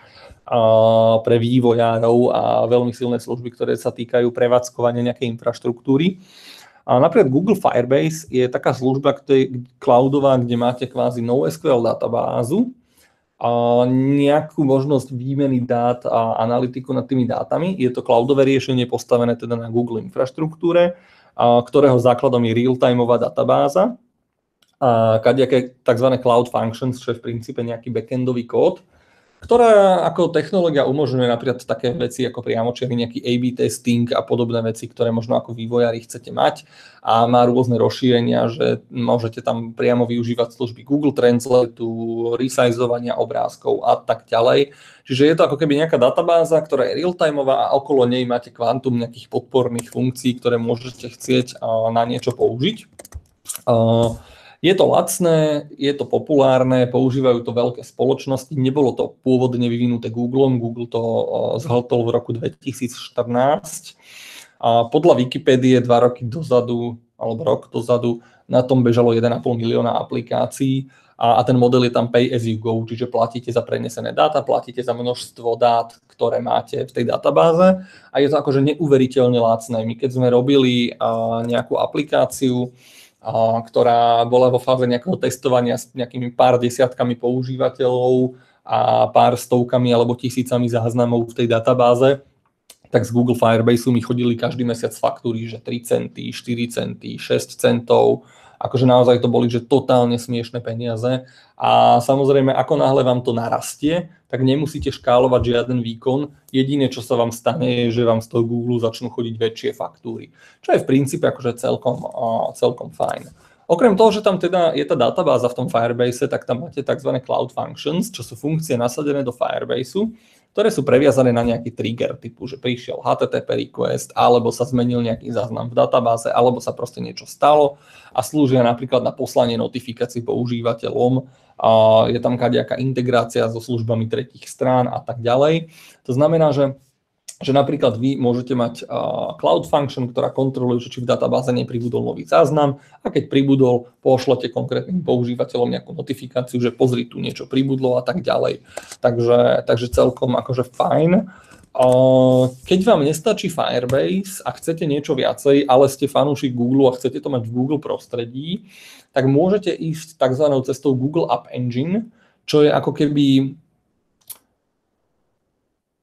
pre vývojárov a veľmi silné služby, ktoré sa týkajú prevádzkovania nejakej infraštruktúry. A napríklad Google Firebase je taká služba, ktorá cloudová, kde máte kvázi NoSQL databázu, a nejakú možnosť výmeny dát a analytiku nad tými dátami. Je to cloudové riešenie postavené teda na Google infraštruktúre, a ktorého základom je real-timeová databáza a kadejaké tzv. cloud functions, čo je v princípe nejaký backendový kód, ktorá ako technológia umožňuje napríklad také veci ako priamočiarny nejaký A-B testing a podobné veci, ktoré možno ako vývojári chcete mať a má rôzne rozšírenia, že môžete tam priamo využívať služby Google Translate, resizovania obrázkov a tak ďalej. Čiže je to ako keby nejaká databáza, ktorá je real-timeová a okolo nej máte kvantum nejakých podporných funkcií, ktoré môžete chcieť na niečo použiť. Je to lacné, je to populárne, používajú to veľké spoločnosti. Nebolo to pôvodne vyvinuté Googlem, Google to zhltol v roku 2014. A podľa Wikipédie dva roky dozadu, alebo rok dozadu, na tom bežalo 1,5 milióna aplikácií a, a ten model je tam pay as you go, čiže platíte za prenesené dáta, platíte za množstvo dát, ktoré máte v tej databáze a je to akože neuveriteľne lacné. My keď sme robili a, nejakú aplikáciu, ktorá bola vo fáze nejakého testovania s nejakými pár desiatkami používateľov a pár stovkami alebo tisícami záznamov v tej databáze, tak z Google Firebase mi chodili každý mesiac faktúry, že 3 centy, 4 centy, 6 centov, akože naozaj to boli že totálne smiešné peniaze. A samozrejme ako náhle vám to narastie, tak nemusíte škálovať žiaden výkon, jediné čo sa vám stane je, že vám z toho Google začnú chodiť väčšie faktúry, čo je v princípe akože celkom, celkom fajn. Okrem toho, že tam teda je tá databáza v tom Firebase, tak tam máte tzv. Cloud Functions, čo sú funkcie nasadené do Firebaseu, ktoré sú previazané na nejaký trigger typu, že prišiel HTTP request, alebo sa zmenil nejaký záznam v databáze, alebo sa proste niečo stalo a slúžia napríklad na poslanie notifikácií používateľom. A je tam kadejaká integrácia so službami tretich strán a tak ďalej. To znamená, že že napríklad vy môžete mať cloud function, ktorá kontroluje, či v databáze nepribudol nový záznam a keď pribudol, pošlete konkrétnym používateľom nejakú notifikáciu, že pozri, tu niečo pribudlo a tak ďalej. Takže, takže celkom akože fajn. Keď vám nestačí Firebase a chcete niečo viacej, ale ste fanúšik Google a chcete to mať v Google prostredí, tak môžete ísť tzv. cestou Google App Engine, čo je ako keby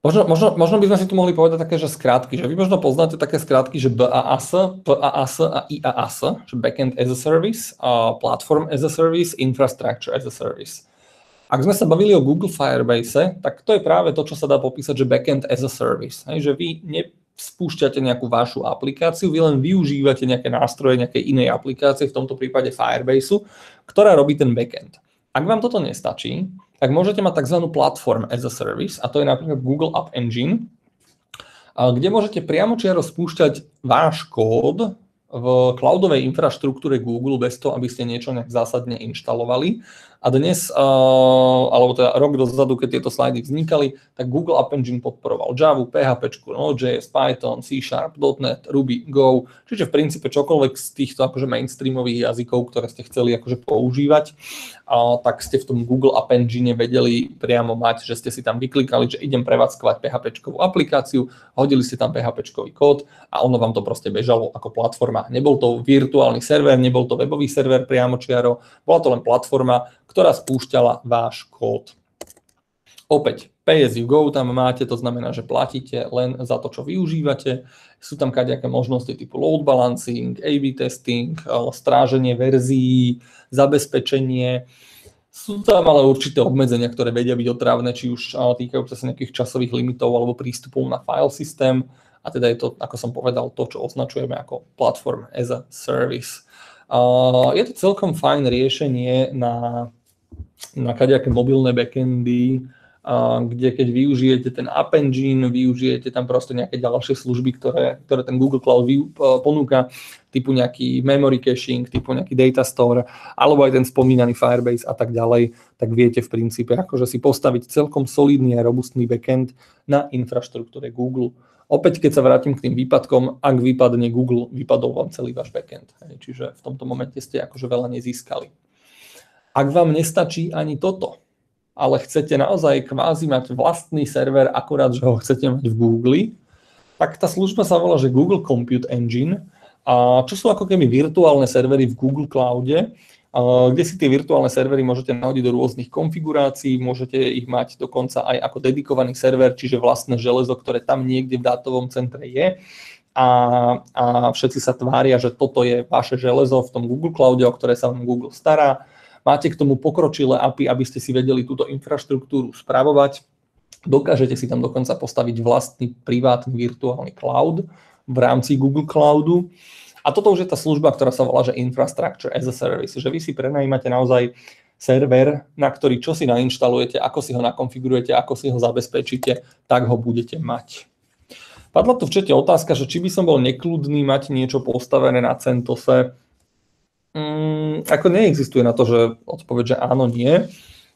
Možno, možno, možno by sme si tu mohli povedať také, že skrátky, že vy možno poznáte také skrátky, že BAAS, PAAS a IAAS, že Backend as a Service, a Platform as a Service, Infrastructure as a Service. Ak sme sa bavili o Google Firebase, tak to je práve to, čo sa dá popísať, že Backend as a Service. Hej, že vy nespúšťate nejakú vašu aplikáciu, vy len využívate nejaké nástroje nejakej inej aplikácie, v tomto prípade Firebaseu, ktorá robí ten backend. Ak vám toto nestačí, tak môžete mať tzv. platform as a service, a to je napríklad Google App Engine, kde môžete priamo čiaro spúšťať váš kód v cloudovej infraštruktúre Google bez toho, aby ste niečo nejak zásadne inštalovali. A dnes, alebo teda rok dozadu, keď tieto slajdy vznikali, tak Google App Engine podporoval Java, PHP, Node.js, Python, C Sharp, .NET, Ruby, Go, čiže v princípe čokoľvek z týchto akože mainstreamových jazykov, ktoré ste chceli akože používať, tak ste v tom Google App Engine vedeli priamo mať, že ste si tam vyklikali, že idem prevádzkovať PHP aplikáciu, hodili ste tam PHP kód a ono vám to proste bežalo ako platforma. Nebol to virtuálny server, nebol to webový server priamo čiaro, bola to len platforma, ktorá spúšťala váš kód. Opäť, pay as you go tam máte, to znamená, že platíte len za to, čo využívate. Sú tam kadejaké možnosti typu load balancing, A-B testing, stráženie verzií, zabezpečenie. Sú tam ale určité obmedzenia, ktoré vedia byť otrávne, či už týkajú sa nejakých časových limitov alebo prístupov na file systém. A teda je to, ako som povedal, to, čo označujeme ako platform as a service. Je to celkom fajn riešenie na na kadejaké mobilné backendy, kde keď využijete ten App Engine, využijete tam proste nejaké ďalšie služby, ktoré, ktoré ten Google Cloud ponúka, typu nejaký memory caching, typu nejaký data store, alebo aj ten spomínaný Firebase a tak ďalej, tak viete v princípe akože si postaviť celkom solidný a robustný backend na infraštruktúre Google. Opäť, keď sa vrátim k tým výpadkom, ak vypadne Google, vypadol vám celý váš backend. Čiže v tomto momente ste akože veľa nezískali. Ak vám nestačí ani toto, ale chcete naozaj kvázi mať vlastný server, akurát, že ho chcete mať v Google, tak tá služba sa volá, že Google Compute Engine, a čo sú ako keby virtuálne servery v Google Cloude, kde si tie virtuálne servery môžete nahodiť do rôznych konfigurácií, môžete ich mať dokonca aj ako dedikovaný server, čiže vlastné železo, ktoré tam niekde v dátovom centre je. A, a všetci sa tvária, že toto je vaše železo v tom Google Cloude, o ktoré sa vám Google stará máte k tomu pokročilé API, aby ste si vedeli túto infraštruktúru spravovať. Dokážete si tam dokonca postaviť vlastný privátny virtuálny cloud v rámci Google Cloudu. A toto už je tá služba, ktorá sa volá, že Infrastructure as a Service, že vy si prenajímate naozaj server, na ktorý čo si nainštalujete, ako si ho nakonfigurujete, ako si ho zabezpečíte, tak ho budete mať. Padla tu v čete otázka, že či by som bol nekludný mať niečo postavené na CentOSe, Mm, ako neexistuje na to, že odpoveď, že áno, nie.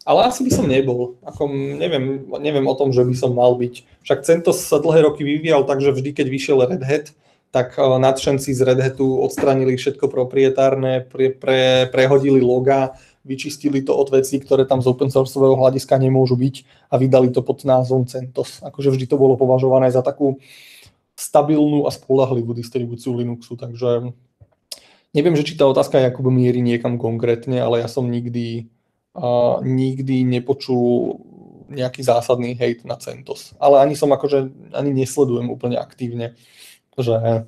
Ale asi by som nebol. Ako, neviem, neviem o tom, že by som mal byť. Však CentOS sa dlhé roky vyvíjal tak, že vždy, keď vyšiel Red Hat, tak nadšenci z Red Hatu odstranili všetko proprietárne, pre, pre, prehodili loga, vyčistili to od vecí, ktoré tam z open sourceového hľadiska nemôžu byť a vydali to pod názvom CentOS. Akože vždy to bolo považované za takú stabilnú a spolahlivú distribúciu Linuxu, takže neviem, že či tá otázka Jakub mierí niekam konkrétne, ale ja som nikdy, uh, nikdy nepočul nejaký zásadný hate na CentOS. Ale ani som akože, ani nesledujem úplne aktívne že,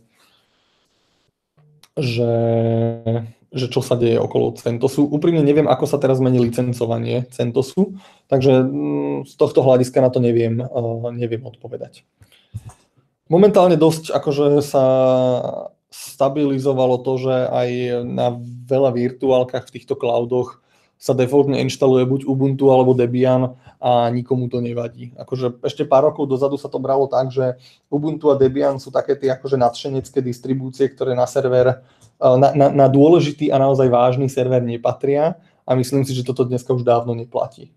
že, že čo sa deje okolo CentOSu. Úprimne neviem, ako sa teraz mení licencovanie CentOSu, takže mm, z tohto hľadiska na to neviem, eh, neviem odpovedať. Momentálne dosť akože sa stabilizovalo to, že aj na veľa virtuálkach v týchto cloudoch sa defaultne inštaluje buď Ubuntu alebo Debian a nikomu to nevadí. Akože ešte pár rokov dozadu sa to bralo tak, že Ubuntu a Debian sú také tie akože nadšenecké distribúcie, ktoré na server, eh, na, na, na dôležitý a naozaj vážny server nepatria a myslím si, že toto dneska už dávno neplatí.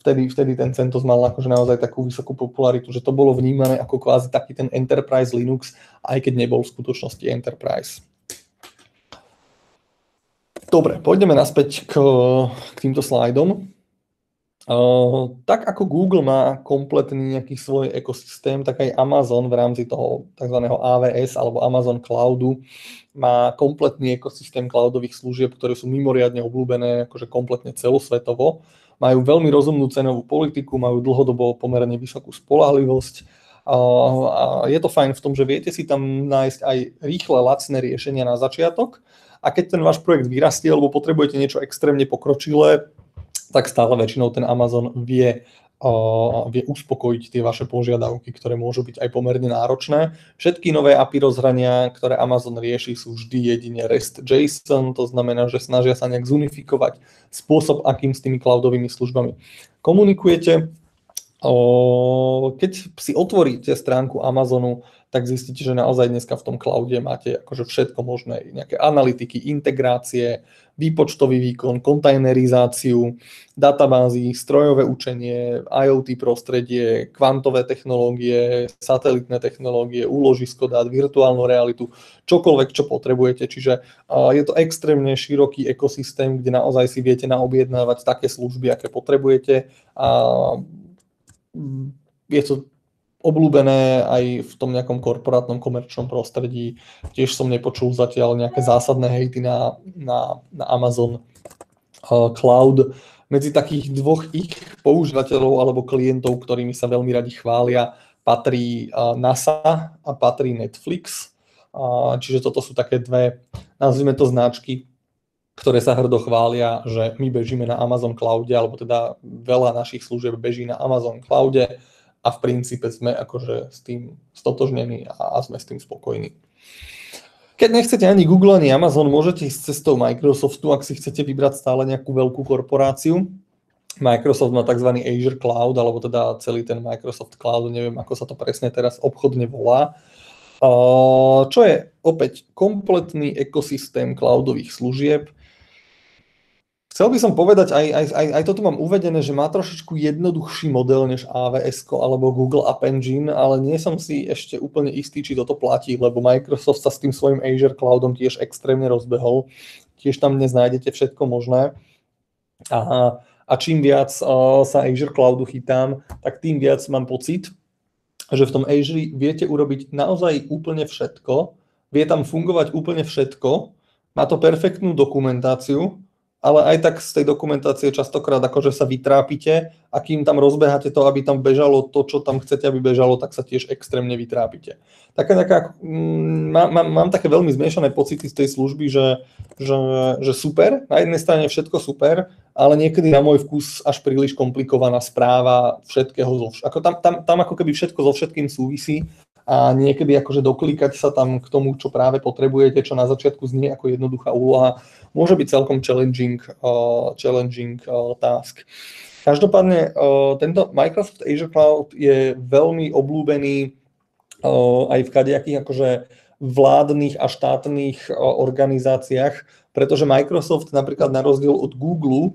Vtedy, vtedy ten CentOS mal akože naozaj takú vysokú popularitu, že to bolo vnímané ako kvázi taký ten Enterprise Linux, aj keď nebol v skutočnosti Enterprise. Dobre, pôjdeme naspäť k, k týmto slajdom. Uh, tak ako Google má kompletný nejaký svoj ekosystém, tak aj Amazon v rámci toho tzv. AWS alebo Amazon Cloudu má kompletný ekosystém cloudových služieb, ktoré sú mimoriadne obľúbené akože kompletne celosvetovo. Majú veľmi rozumnú cenovú politiku, majú dlhodobo pomerne vysokú spolahlivosť uh, a je to fajn v tom, že viete si tam nájsť aj rýchle, lacné riešenia na začiatok a keď ten váš projekt vyrastie, alebo potrebujete niečo extrémne pokročilé, tak stále väčšinou ten Amazon vie vie uspokojiť tie vaše požiadavky, ktoré môžu byť aj pomerne náročné. Všetky nové API rozhrania, ktoré Amazon rieši, sú vždy jedine REST JSON, to znamená, že snažia sa nejak zunifikovať spôsob, akým s tými cloudovými službami komunikujete. Keď si otvoríte stránku Amazonu, tak zistíte, že naozaj dneska v tom cloude máte akože všetko možné, nejaké analytiky, integrácie, výpočtový výkon, kontajnerizáciu, databázy, strojové učenie, IoT prostredie, kvantové technológie, satelitné technológie, úložisko dát, virtuálnu realitu, čokoľvek, čo potrebujete. Čiže je to extrémne široký ekosystém, kde naozaj si viete naobjednávať také služby, aké potrebujete a je to obľúbené aj v tom nejakom korporátnom komerčnom prostredí. Tiež som nepočul zatiaľ nejaké zásadné hejty na, na, na Amazon uh, Cloud. Medzi takých dvoch ich používateľov alebo klientov, ktorými sa veľmi radi chvália, patrí uh, NASA a patrí Netflix. Uh, čiže toto sú také dve, nazvime to značky, ktoré sa hrdo chvália, že my bežíme na Amazon Cloude, alebo teda veľa našich služieb beží na Amazon Cloude a v princípe sme akože s tým stotožnení a, sme s tým spokojní. Keď nechcete ani Google, ani Amazon, môžete ísť cestou Microsoftu, ak si chcete vybrať stále nejakú veľkú korporáciu. Microsoft má tzv. Azure Cloud, alebo teda celý ten Microsoft Cloud, neviem, ako sa to presne teraz obchodne volá. Čo je opäť kompletný ekosystém cloudových služieb, Chcel by som povedať, aj, aj, aj, aj toto mám uvedené, že má trošičku jednoduchší model než AWS alebo Google App Engine, ale nie som si ešte úplne istý, či toto platí, lebo Microsoft sa s tým svojim Azure Cloudom tiež extrémne rozbehol. Tiež tam dnes nájdete všetko možné. A, a čím viac uh, sa Azure Cloudu chytám, tak tým viac mám pocit, že v tom Azure viete urobiť naozaj úplne všetko, vie tam fungovať úplne všetko, má to perfektnú dokumentáciu, ale aj tak z tej dokumentácie častokrát akože sa vytrápite a kým tam rozbeháte to, aby tam bežalo to, čo tam chcete, aby bežalo, tak sa tiež extrémne vytrápite. Taká, taká, mm, má, má, mám také veľmi zmiešané pocity z tej služby, že, že, že super, na jednej strane všetko super, ale niekedy na môj vkus až príliš komplikovaná správa všetkého, zo ako tam, tam, tam ako keby všetko so všetkým súvisí a niekedy akože doklikať sa tam k tomu, čo práve potrebujete, čo na začiatku znie ako jednoduchá úloha, môže byť celkom challenging, uh, challenging uh, task. Každopádne uh, tento Microsoft Azure Cloud je veľmi obľúbený uh, aj v kadejakých akože vládnych a štátnych uh, organizáciách, pretože Microsoft napríklad na rozdiel od Google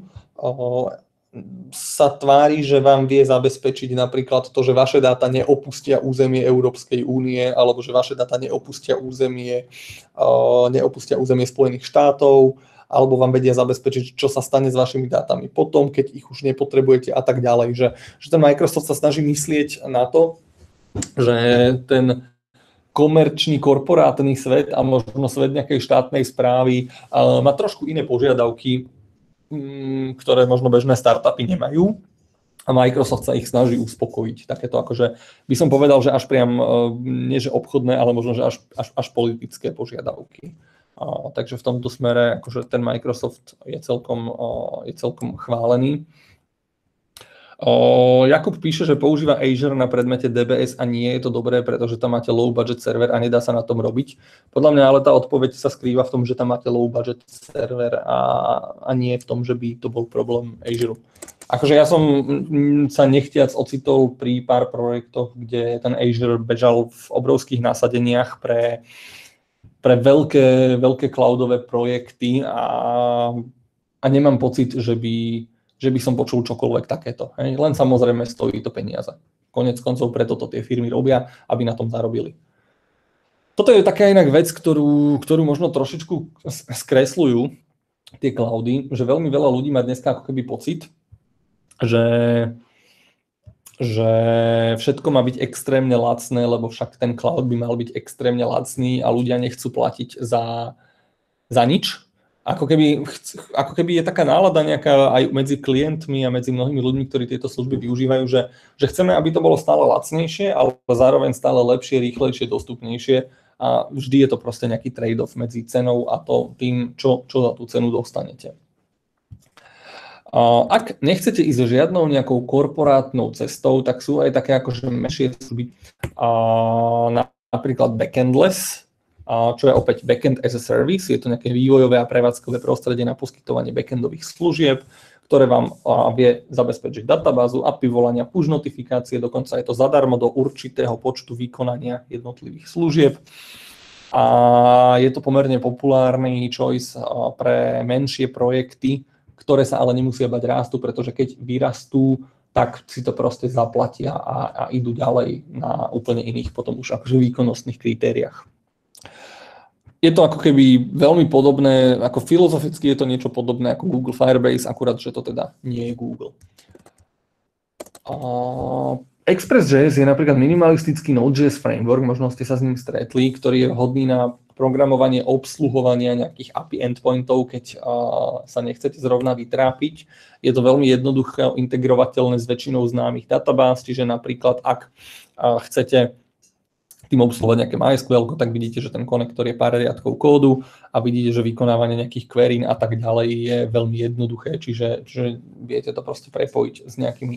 sa tvári, že vám vie zabezpečiť napríklad to, že vaše dáta neopustia územie Európskej únie, alebo že vaše dáta neopustia územie, uh, neopustia územie Spojených štátov, alebo vám vedia zabezpečiť, čo sa stane s vašimi dátami potom, keď ich už nepotrebujete a tak ďalej. Že, že ten Microsoft sa snaží myslieť na to, že ten komerčný korporátny svet a možno svet nejakej štátnej správy uh, má trošku iné požiadavky ktoré možno bežné startupy nemajú a Microsoft sa ich snaží uspokojiť. Takéto akože by som povedal, že až priam, e, nie že obchodné, ale možno, že až, až, až politické požiadavky. A, takže v tomto smere akože ten Microsoft je celkom, je celkom chválený. O, Jakub píše, že používa Azure na predmete DBS a nie je to dobré, pretože tam máte low budget server a nedá sa na tom robiť. Podľa mňa ale tá odpoveď sa skrýva v tom, že tam máte low budget server a, a nie v tom, že by to bol problém Azure. Akože ja som sa nechtiac ocitol pri pár projektoch, kde ten Azure bežal v obrovských nasadeniach pre, pre veľké, veľké cloudové projekty a, a nemám pocit, že by že by som počul čokoľvek takéto. Hej. Len samozrejme stojí to peniaze. Konec koncov preto to tie firmy robia, aby na tom zarobili. Toto je taká inak vec, ktorú, ktorú možno trošičku skresľujú tie cloudy, že veľmi veľa ľudí má dneska ako keby pocit, že, že všetko má byť extrémne lacné, lebo však ten cloud by mal byť extrémne lacný a ľudia nechcú platiť za, za nič, ako keby, ako keby je taká nálada nejaká aj medzi klientmi a medzi mnohými ľuďmi, ktorí tieto služby využívajú, že, že chceme, aby to bolo stále lacnejšie, ale zároveň stále lepšie, rýchlejšie, dostupnejšie a vždy je to proste nejaký trade-off medzi cenou a to tým, čo, čo za tú cenu dostanete. Ak nechcete ísť žiadnou nejakou korporátnou cestou, tak sú aj také akože menšie služby, napríklad backendless, čo je opäť backend as a service. Je to nejaké vývojové a prevádzkové prostredie na poskytovanie backendových služieb, ktoré vám vie zabezpečiť databázu, API volania, push notifikácie, dokonca je to zadarmo do určitého počtu vykonania jednotlivých služieb. A je to pomerne populárny choice pre menšie projekty, ktoré sa ale nemusia bať rastu, pretože keď vyrastú, tak si to proste zaplatia a, a idú ďalej na úplne iných potom už akože výkonnostných kritériách je to ako keby veľmi podobné, ako filozoficky je to niečo podobné ako Google Firebase, akurát, že to teda nie je Google. Uh, Express.js je napríklad minimalistický Node.js framework, možno ste sa s ním stretli, ktorý je vhodný na programovanie obsluhovania nejakých API endpointov, keď uh, sa nechcete zrovna vytrápiť. Je to veľmi jednoduché integrovateľné s väčšinou známych databáz, čiže napríklad ak uh, chcete tým obsluhovať nejaké MySQL, tak vidíte, že ten konektor je pár riadkov kódu a vidíte, že vykonávanie nejakých query a tak ďalej je veľmi jednoduché, čiže, čiže viete to proste prepojiť s nejakými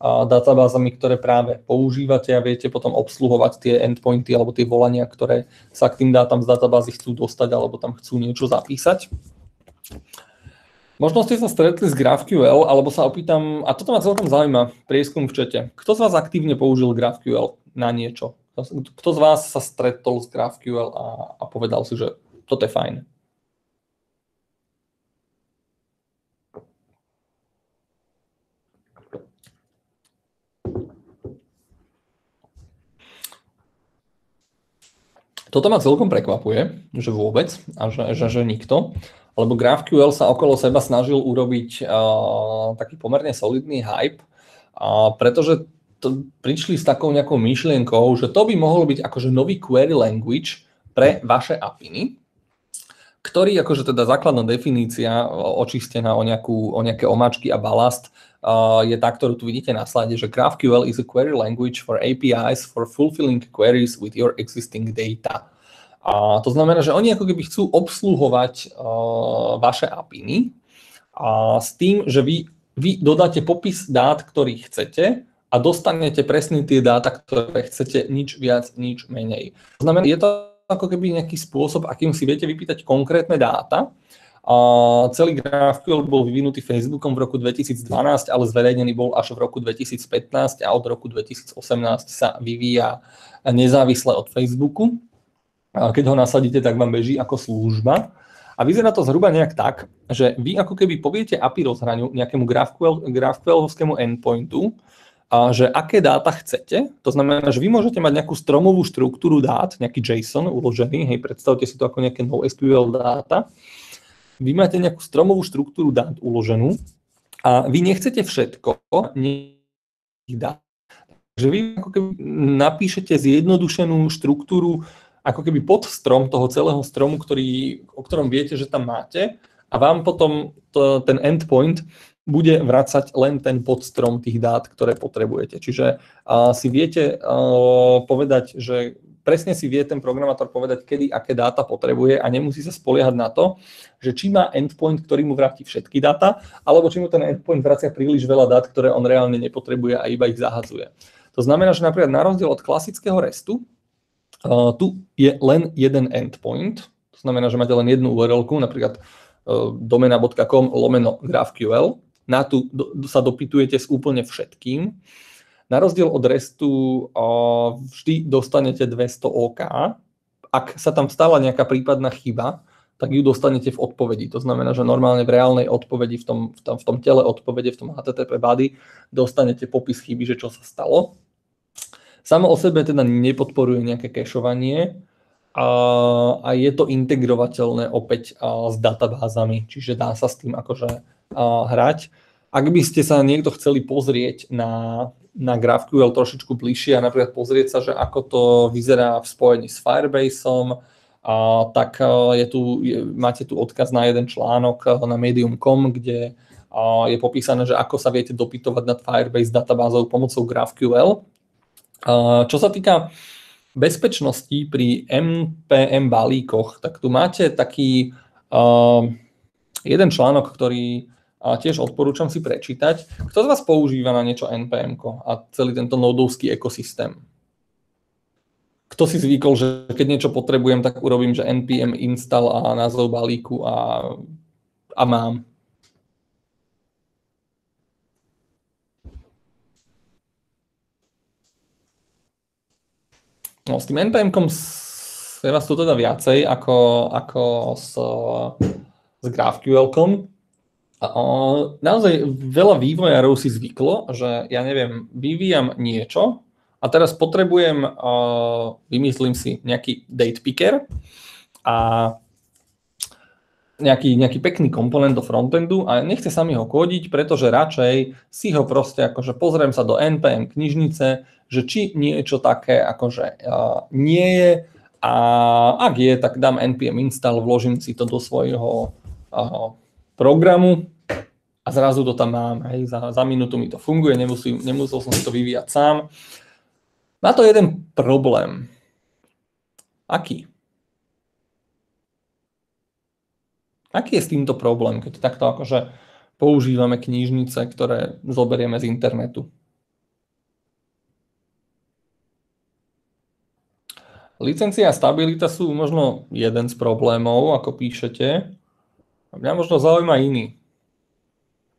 a, databázami, ktoré práve používate a viete potom obsluhovať tie endpointy alebo tie volania, ktoré sa k tým dátam z databázy chcú dostať alebo tam chcú niečo zapísať. Možno ste sa stretli s GraphQL, alebo sa opýtam, a toto ma celkom zaujíma, prieskum v čete. Kto z vás aktívne použil GraphQL na niečo? Kto z vás sa stretol s GraphQL a, a povedal si, že toto je fajn? Toto ma celkom prekvapuje, že vôbec a že, že, že nikto, lebo GraphQL sa okolo seba snažil urobiť uh, taký pomerne solidný hype, uh, pretože to prišli s takou nejakou myšlienkou, že to by mohol byť akože nový query language pre vaše apiny, ktorý akože teda základná definícia očistená o, nejakú, o nejaké omáčky a balast uh, je tá, ktorú tu vidíte na slide, že GraphQL is a query language for APIs for fulfilling queries with your existing data. A to znamená, že oni ako keby chcú obsluhovať uh, vaše apiny a s tým, že vy, vy dodáte popis dát, ktorý chcete a dostanete presne tie dáta, ktoré chcete, nič viac, nič menej. To znamená, je to ako keby nejaký spôsob, akým si viete vypýtať konkrétne dáta. A celý GraphQL bol vyvinutý Facebookom v roku 2012, ale zverejnený bol až v roku 2015 a od roku 2018 sa vyvíja nezávisle od Facebooku. A keď ho nasadíte, tak vám beží ako služba.
A vyzerá to zhruba nejak tak, že vy ako keby poviete API rozhraniu nejakému GraphQL, GraphQLovskému endpointu, a že aké dáta chcete. To znamená, že vy môžete mať nejakú stromovú štruktúru dát, nejaký JSON uložený, hej, predstavte si to ako nejaké NoSQL dáta. Vy máte nejakú stromovú štruktúru dát uloženú a vy nechcete všetko, dát. Takže vy ako keby napíšete zjednodušenú štruktúru ako keby pod strom toho celého stromu, ktorý, o ktorom viete, že tam máte a vám potom to, ten endpoint bude vracať len ten podstrom tých dát, ktoré potrebujete. Čiže si viete povedať, že presne si vie ten programátor povedať, kedy aké dáta potrebuje a nemusí sa spoliehať na to, že či má endpoint, ktorý mu vráti všetky dáta, alebo či mu ten endpoint vracia príliš veľa dát, ktoré on reálne nepotrebuje a iba ich zahadzuje. To znamená, že napríklad na rozdiel od klasického RESTu, tu je len jeden endpoint, to znamená, že máte len jednu URL, napríklad uh, domena.com lomeno GraphQL, na tú do, sa dopytujete s úplne všetkým. Na rozdiel od RESTu vždy dostanete 200 OK. Ak sa tam stala nejaká prípadná chyba, tak ju dostanete v odpovedi. To znamená, že normálne v reálnej odpovedi, v tom, v tom, v tom tele odpovede, v tom HTTP body, dostanete popis chyby, že čo sa stalo. Samo o sebe teda nepodporuje nejaké kešovanie a, a je to integrovateľné opäť s databázami, čiže dá sa s tým akože hrať. Ak by ste sa niekto chceli pozrieť na, na GraphQL trošičku bližšie a napríklad pozrieť sa, že ako to vyzerá v spojení s Firebaseom, a, tak je tu, je, máte tu odkaz na jeden článok na medium.com, kde a, je popísané, že ako sa viete dopytovať nad Firebase databázou pomocou GraphQL. A, čo sa týka bezpečnosti pri NPM balíkoch, tak tu máte taký jeden článok, ktorý a tiež odporúčam si prečítať. Kto z vás používa na niečo NPM a celý tento nodovský ekosystém? Kto si zvykol, že keď niečo potrebujem, tak urobím, že npm install a názov balíku a, a mám. No, s tým npm-kom je vás tu teda viacej ako, ako s, s GraphQL-kom. A naozaj veľa vývojárov si zvyklo, že ja neviem, vyvíjam niečo a teraz potrebujem, vymyslím si nejaký date picker a nejaký, nejaký pekný komponent do frontendu a nechce sa mi ho kódiť, pretože radšej si ho proste akože pozriem sa do npm knižnice, že či niečo také akože nie je a ak je, tak dám npm install, vložím si to do svojho programu a zrazu to tam mám. Hej, za, za minútu mi to funguje, nemusím, nemusel som si to vyvíjať sám. Má to jeden problém. Aký? Aký je s týmto problém, keď takto akože používame knižnice, ktoré zoberieme z internetu? Licencia a stabilita sú možno jeden z problémov, ako píšete, Mňa možno zaujíma iný.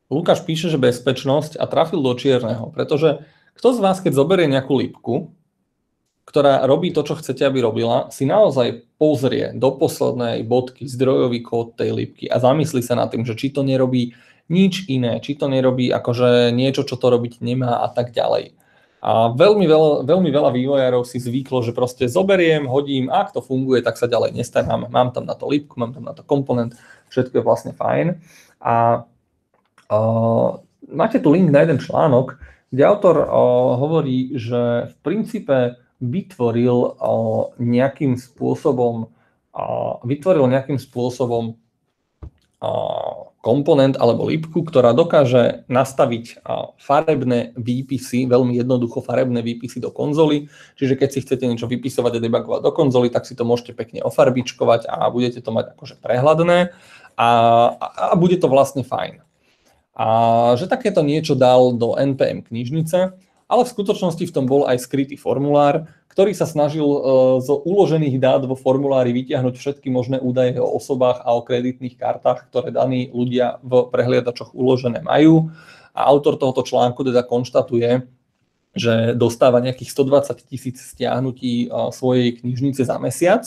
Lukáš píše, že bezpečnosť a trafil do čierneho, pretože kto z vás, keď zoberie nejakú lípku, ktorá robí to, čo chcete, aby robila, si naozaj pozrie do poslednej bodky zdrojový kód tej lípky a zamyslí sa nad tým, že či to nerobí nič iné, či to nerobí akože niečo, čo to robiť nemá a tak ďalej. A veľmi veľa, veľmi veľa vývojárov si zvyklo, že proste zoberiem, hodím, ak to funguje, tak sa ďalej nestarám. Mám tam na to lípku, mám tam na to komponent, všetko je vlastne fajn. A uh, máte tu link na jeden článok, kde autor uh, hovorí, že v princípe vytvoril uh, nejakým spôsobom uh, vytvoril nejakým spôsobom komponent alebo lípku, ktorá dokáže nastaviť farebné výpisy, veľmi jednoducho farebné výpisy do konzoly. Čiže keď si chcete niečo vypisovať a debugovať do konzoly, tak si to môžete pekne ofarbičkovať a budete to mať akože prehľadné a, a bude to vlastne fajn. A že takéto niečo dal do NPM knižnice, ale v skutočnosti v tom bol aj skrytý formulár, ktorý sa snažil e, zo uložených dát vo formulári vytiahnuť všetky možné údaje o osobách a o kreditných kartách, ktoré daní ľudia v prehliadačoch uložené majú. A autor tohoto článku teda konštatuje, že dostáva nejakých 120 tisíc stiahnutí e, svojej knižnice za mesiac,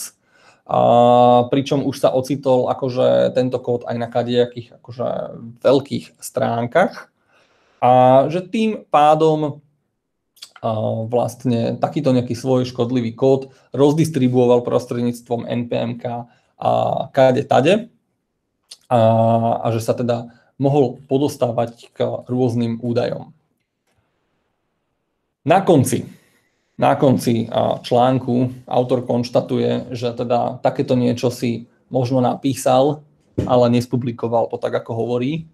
a pričom už sa ocitol akože tento kód aj na kadejakých akože veľkých stránkach a že tým pádom vlastne takýto nejaký svoj škodlivý kód rozdistribuoval prostredníctvom NPMK a kade tade a, a že sa teda mohol podostávať k rôznym údajom. Na konci na konci článku autor konštatuje, že teda takéto niečo si možno napísal, ale nespublikoval to tak, ako hovorí.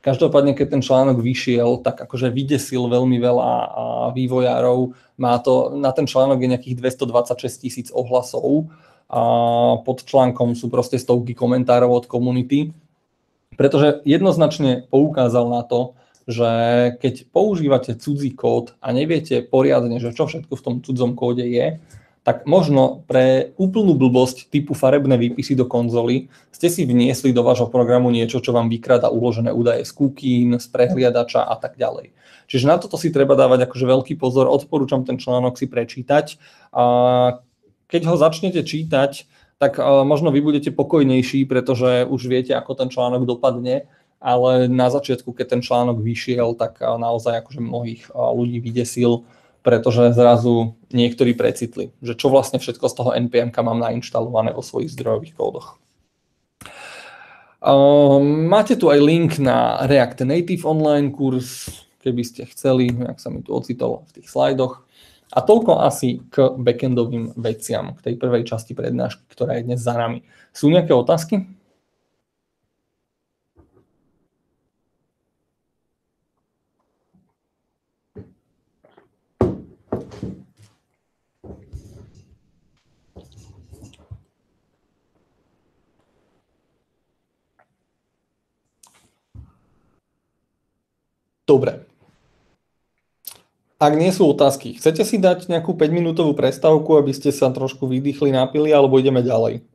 Každopádne, keď ten článok vyšiel, tak akože vydesil veľmi veľa vývojárov. Má to, na ten článok je nejakých 226 tisíc ohlasov a pod článkom sú proste stovky komentárov od komunity, pretože jednoznačne poukázal na to, že keď používate cudzí kód a neviete poriadne, že čo všetko v tom cudzom kóde je, tak možno pre úplnú blbosť typu farebné výpisy do konzoly ste si vniesli do vášho programu niečo, čo vám vykrada uložené údaje z cookie, z prehliadača a tak ďalej. Čiže na toto si treba dávať akože veľký pozor, odporúčam ten článok si prečítať. A keď ho začnete čítať, tak možno vy budete pokojnejší, pretože už viete, ako ten článok dopadne ale na začiatku, keď ten článok vyšiel, tak naozaj akože mnohých ľudí vydesil, pretože zrazu niektorí precitli, že čo vlastne všetko z toho npm mám nainštalované vo svojich zdrojových kódoch. Máte tu aj link na React Native online kurz, keby ste chceli, ak sa mi tu ocitol v tých slajdoch. A toľko asi k backendovým veciam, k tej prvej časti prednášky, ktorá je dnes za nami. Sú nejaké otázky? Dobre. Ak nie sú otázky, chcete si dať nejakú 5-minútovú prestávku, aby ste sa trošku vydýchli, napili, alebo ideme ďalej?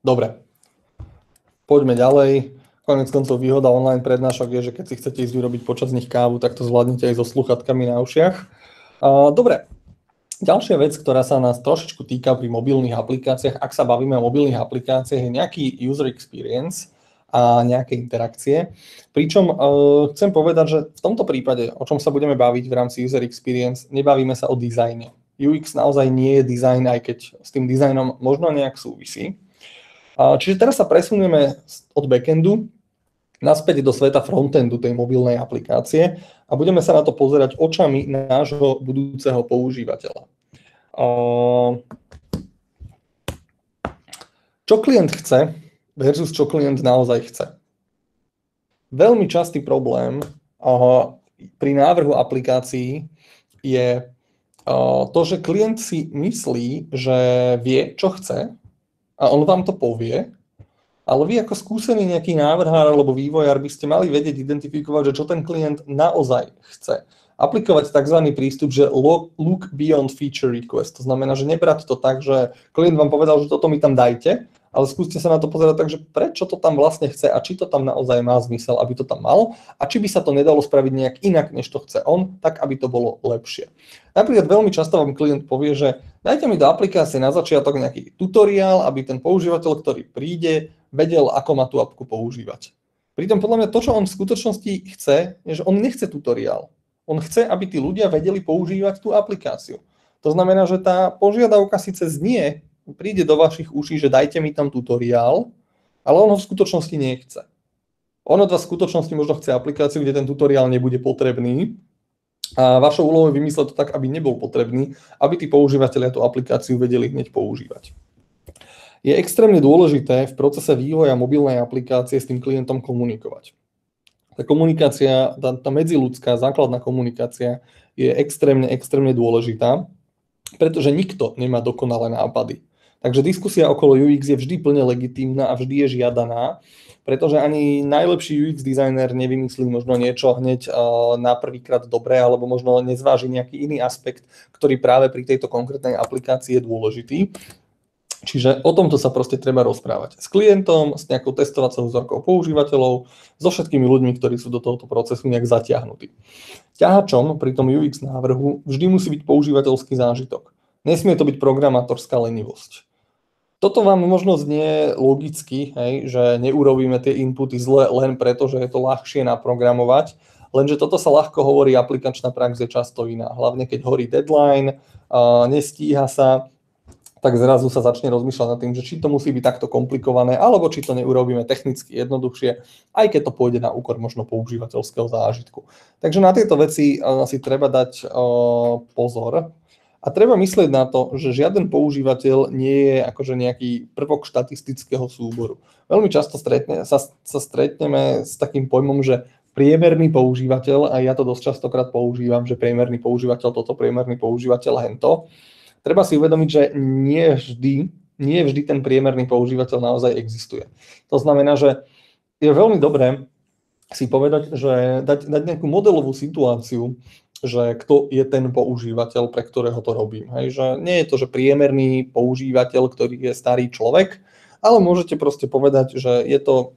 Dobre, poďme ďalej. Konec koncov výhoda online prednášok je, že keď si chcete ísť vyrobiť počas nich kávu, tak to zvládnete aj so sluchatkami na ušiach. Dobre, ďalšia vec, ktorá sa nás trošičku týka pri mobilných aplikáciách, ak sa bavíme o mobilných aplikáciách, je nejaký user experience a nejaké interakcie. Pričom uh, chcem povedať, že v tomto prípade, o čom sa budeme baviť v rámci user experience, nebavíme sa o dizajne. UX naozaj nie je dizajn, aj keď s tým dizajnom možno nejak súvisí. Čiže teraz sa presunieme od backendu naspäť do sveta frontendu tej mobilnej aplikácie a budeme sa na to pozerať očami nášho budúceho používateľa. Čo klient chce versus čo klient naozaj chce. Veľmi častý problém pri návrhu aplikácií je to, že klient si myslí, že vie, čo chce a on vám to povie, ale vy ako skúsený nejaký návrhár alebo vývojár by ste mali vedieť identifikovať, že čo ten klient naozaj chce. Aplikovať tzv. prístup, že look beyond feature request. To znamená, že nebrať to tak, že klient vám povedal, že toto mi tam dajte, ale skúste sa na to pozerať tak, že prečo to tam vlastne chce a či to tam naozaj má zmysel, aby to tam mal a či by sa to nedalo spraviť nejak inak, než to chce on, tak aby to bolo lepšie. Napríklad veľmi často vám klient povie, že dajte mi do aplikácie na začiatok nejaký tutoriál, aby ten používateľ, ktorý príde, vedel, ako má tú apku používať. Pritom podľa mňa to, čo on v skutočnosti chce, je, že on nechce tutoriál. On chce, aby tí ľudia vedeli používať tú aplikáciu. To znamená, že tá požiadavka síce znie príde do vašich uší, že dajte mi tam tutoriál, ale on ho v skutočnosti nechce. On od vás v skutočnosti možno chce aplikáciu, kde ten tutoriál nebude potrebný a vašou úlohou je vymysleť to tak, aby nebol potrebný, aby tí používateľia tú aplikáciu vedeli hneď používať. Je extrémne dôležité v procese vývoja mobilnej aplikácie s tým klientom komunikovať. Tá komunikácia, tá, tá medziludská základná komunikácia je extrémne, extrémne dôležitá, pretože nikto nemá dokonalé nápady. Takže diskusia okolo UX je vždy plne legitímna a vždy je žiadaná, pretože ani najlepší UX designer nevymyslí možno niečo hneď na prvýkrát dobré, alebo možno nezváži nejaký iný aspekt, ktorý práve pri tejto konkrétnej aplikácii je dôležitý. Čiže o tomto sa proste treba rozprávať s klientom, s nejakou testovacou vzorkou používateľov, so všetkými ľuďmi, ktorí sú do tohoto procesu nejak zatiahnutí. Ťahačom pri tom UX návrhu vždy musí byť používateľský zážitok. Nesmie to byť programátorská lenivosť. Toto vám možno znie logicky, hej, že neurobíme tie inputy zle len preto, že je to ľahšie naprogramovať, lenže toto sa ľahko hovorí, aplikačná prax je často iná. Hlavne keď horí deadline, nestíha sa, tak zrazu sa začne rozmýšľať nad tým, že či to musí byť takto komplikované, alebo či to neurobíme technicky jednoduchšie, aj keď to pôjde na úkor možno používateľského zážitku. Takže na tieto veci si treba dať pozor, a treba myslieť na to, že žiaden používateľ nie je akože nejaký prvok štatistického súboru. Veľmi často stretne, sa, sa stretneme s takým pojmom, že priemerný používateľ, a ja to dosť častokrát používam, že priemerný používateľ toto, priemerný používateľ hento. Treba si uvedomiť, že nie vždy, nie vždy ten priemerný používateľ naozaj existuje. To znamená, že je veľmi dobré si povedať, že dať, dať nejakú modelovú situáciu, že kto je ten používateľ, pre ktorého to robím. Hej, že nie je to, že priemerný používateľ, ktorý je starý človek, ale môžete proste povedať, že je to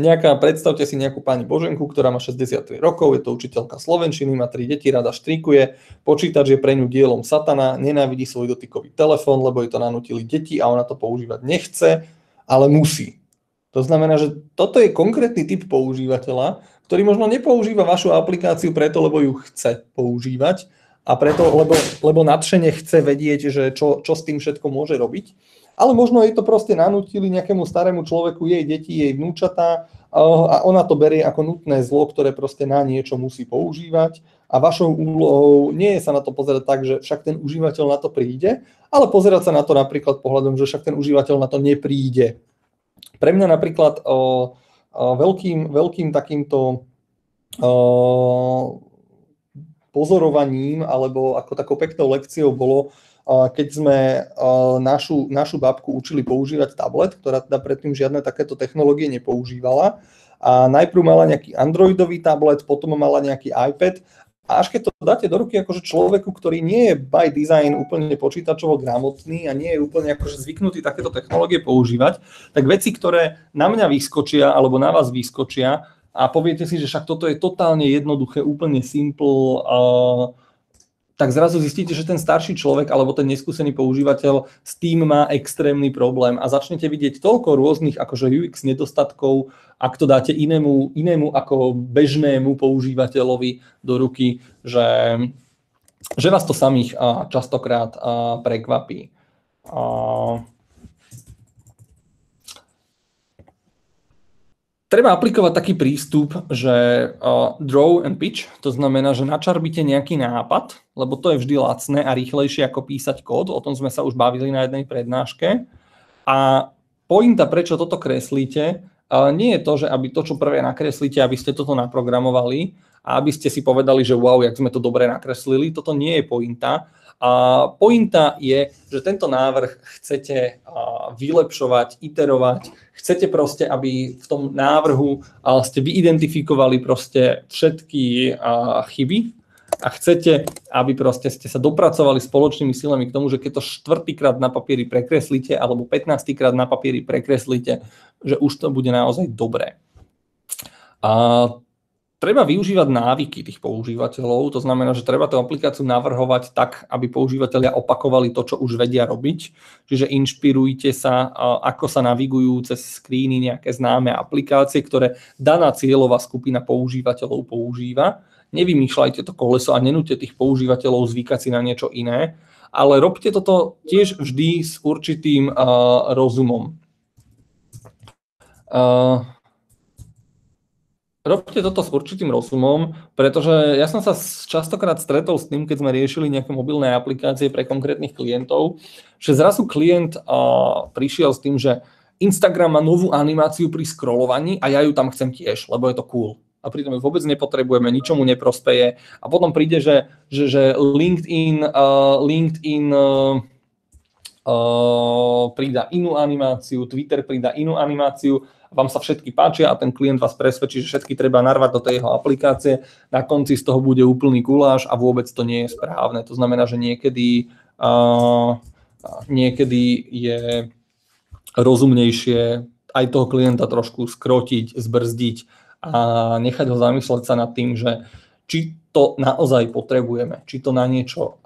nejaká, predstavte si nejakú pani Boženku, ktorá má 63 rokov, je to učiteľka slovenčiny, má tri deti, rada štrikuje, počítač je pre ňu dielom satana, nenávidí svoj dotykový telefón, lebo jej to nanútili deti a ona to používať nechce, ale musí. To znamená, že toto je konkrétny typ používateľa, ktorý možno nepoužíva vašu aplikáciu preto, lebo ju chce používať a preto, lebo, lebo nadšene chce vedieť, že čo, čo s tým všetko môže robiť. Ale možno jej to proste nanútili nejakému starému človeku, jej deti, jej vnúčatá a ona to berie ako nutné zlo, ktoré proste na niečo musí používať a vašou úlohou nie je sa na to pozerať tak, že však ten užívateľ na to príde, ale pozerať sa na to napríklad pohľadom, že však ten užívateľ na to nepríde. Pre mňa napríklad o, veľkým, veľkým takýmto pozorovaním alebo ako takou peknou lekciou bolo, keď sme našu, našu babku učili používať tablet, ktorá teda predtým žiadne takéto technológie nepoužívala. A najprv mala nejaký Androidový tablet, potom mala nejaký iPad a až keď to dáte do ruky akože človeku, ktorý nie je by design úplne počítačovo gramotný a nie je úplne akože zvyknutý takéto technológie používať, tak veci, ktoré na mňa vyskočia alebo na vás vyskočia a poviete si, že však toto je totálne jednoduché, úplne simple, uh, tak zrazu zistíte, že ten starší človek alebo ten neskúsený používateľ s tým má extrémny problém a začnete vidieť toľko rôznych akože UX nedostatkov, ak to dáte inému, inému ako bežnému používateľovi do ruky, že, že vás to samých častokrát prekvapí. Treba aplikovať taký prístup, že uh, draw and pitch, to znamená, že načarbíte nejaký nápad, lebo to je vždy lacné a rýchlejšie ako písať kód, o tom sme sa už bavili na jednej prednáške. A pointa, prečo toto kreslíte, uh, nie je to, že aby to, čo prvé nakreslíte, aby ste toto naprogramovali a aby ste si povedali, že wow, jak sme to dobre nakreslili, toto nie je pointa, a pointa je, že tento návrh chcete vylepšovať, iterovať, chcete proste, aby v tom návrhu ste vyidentifikovali proste všetky chyby a chcete, aby proste ste sa dopracovali spoločnými silami k tomu, že keď to štvrtýkrát na papieri prekreslíte alebo 15 krát na papieri prekreslíte, že už to bude naozaj dobré. A treba využívať návyky tých používateľov, to znamená, že treba tú aplikáciu navrhovať tak, aby používateľia opakovali to, čo už vedia robiť. Čiže inšpirujte sa, ako sa navigujú cez screeny nejaké známe aplikácie, ktoré daná cieľová skupina používateľov používa. Nevymýšľajte to koleso a nenúte tých používateľov zvykať si na niečo iné, ale robte toto tiež vždy s určitým uh, rozumom. Uh, robte toto s určitým rozumom, pretože ja som sa častokrát stretol s tým, keď sme riešili nejaké mobilné aplikácie pre konkrétnych klientov, že zrazu klient uh, prišiel s tým, že Instagram má novú animáciu pri scrollovaní a ja ju tam chcem tiež, lebo je to cool. A pritom ju vôbec nepotrebujeme, ničomu neprospeje. A potom príde, že, že, že LinkedIn, uh, LinkedIn uh, uh, pridá inú animáciu, Twitter pridá inú animáciu, vám sa všetky páčia a ten klient vás presvedčí, že všetky treba narvať do tej jeho aplikácie, na konci z toho bude úplný guláš a vôbec to nie je správne. To znamená, že niekedy, uh, niekedy je rozumnejšie aj toho klienta trošku skrotiť, zbrzdiť a nechať ho zamysleť sa nad tým, že či to naozaj potrebujeme, či to na niečo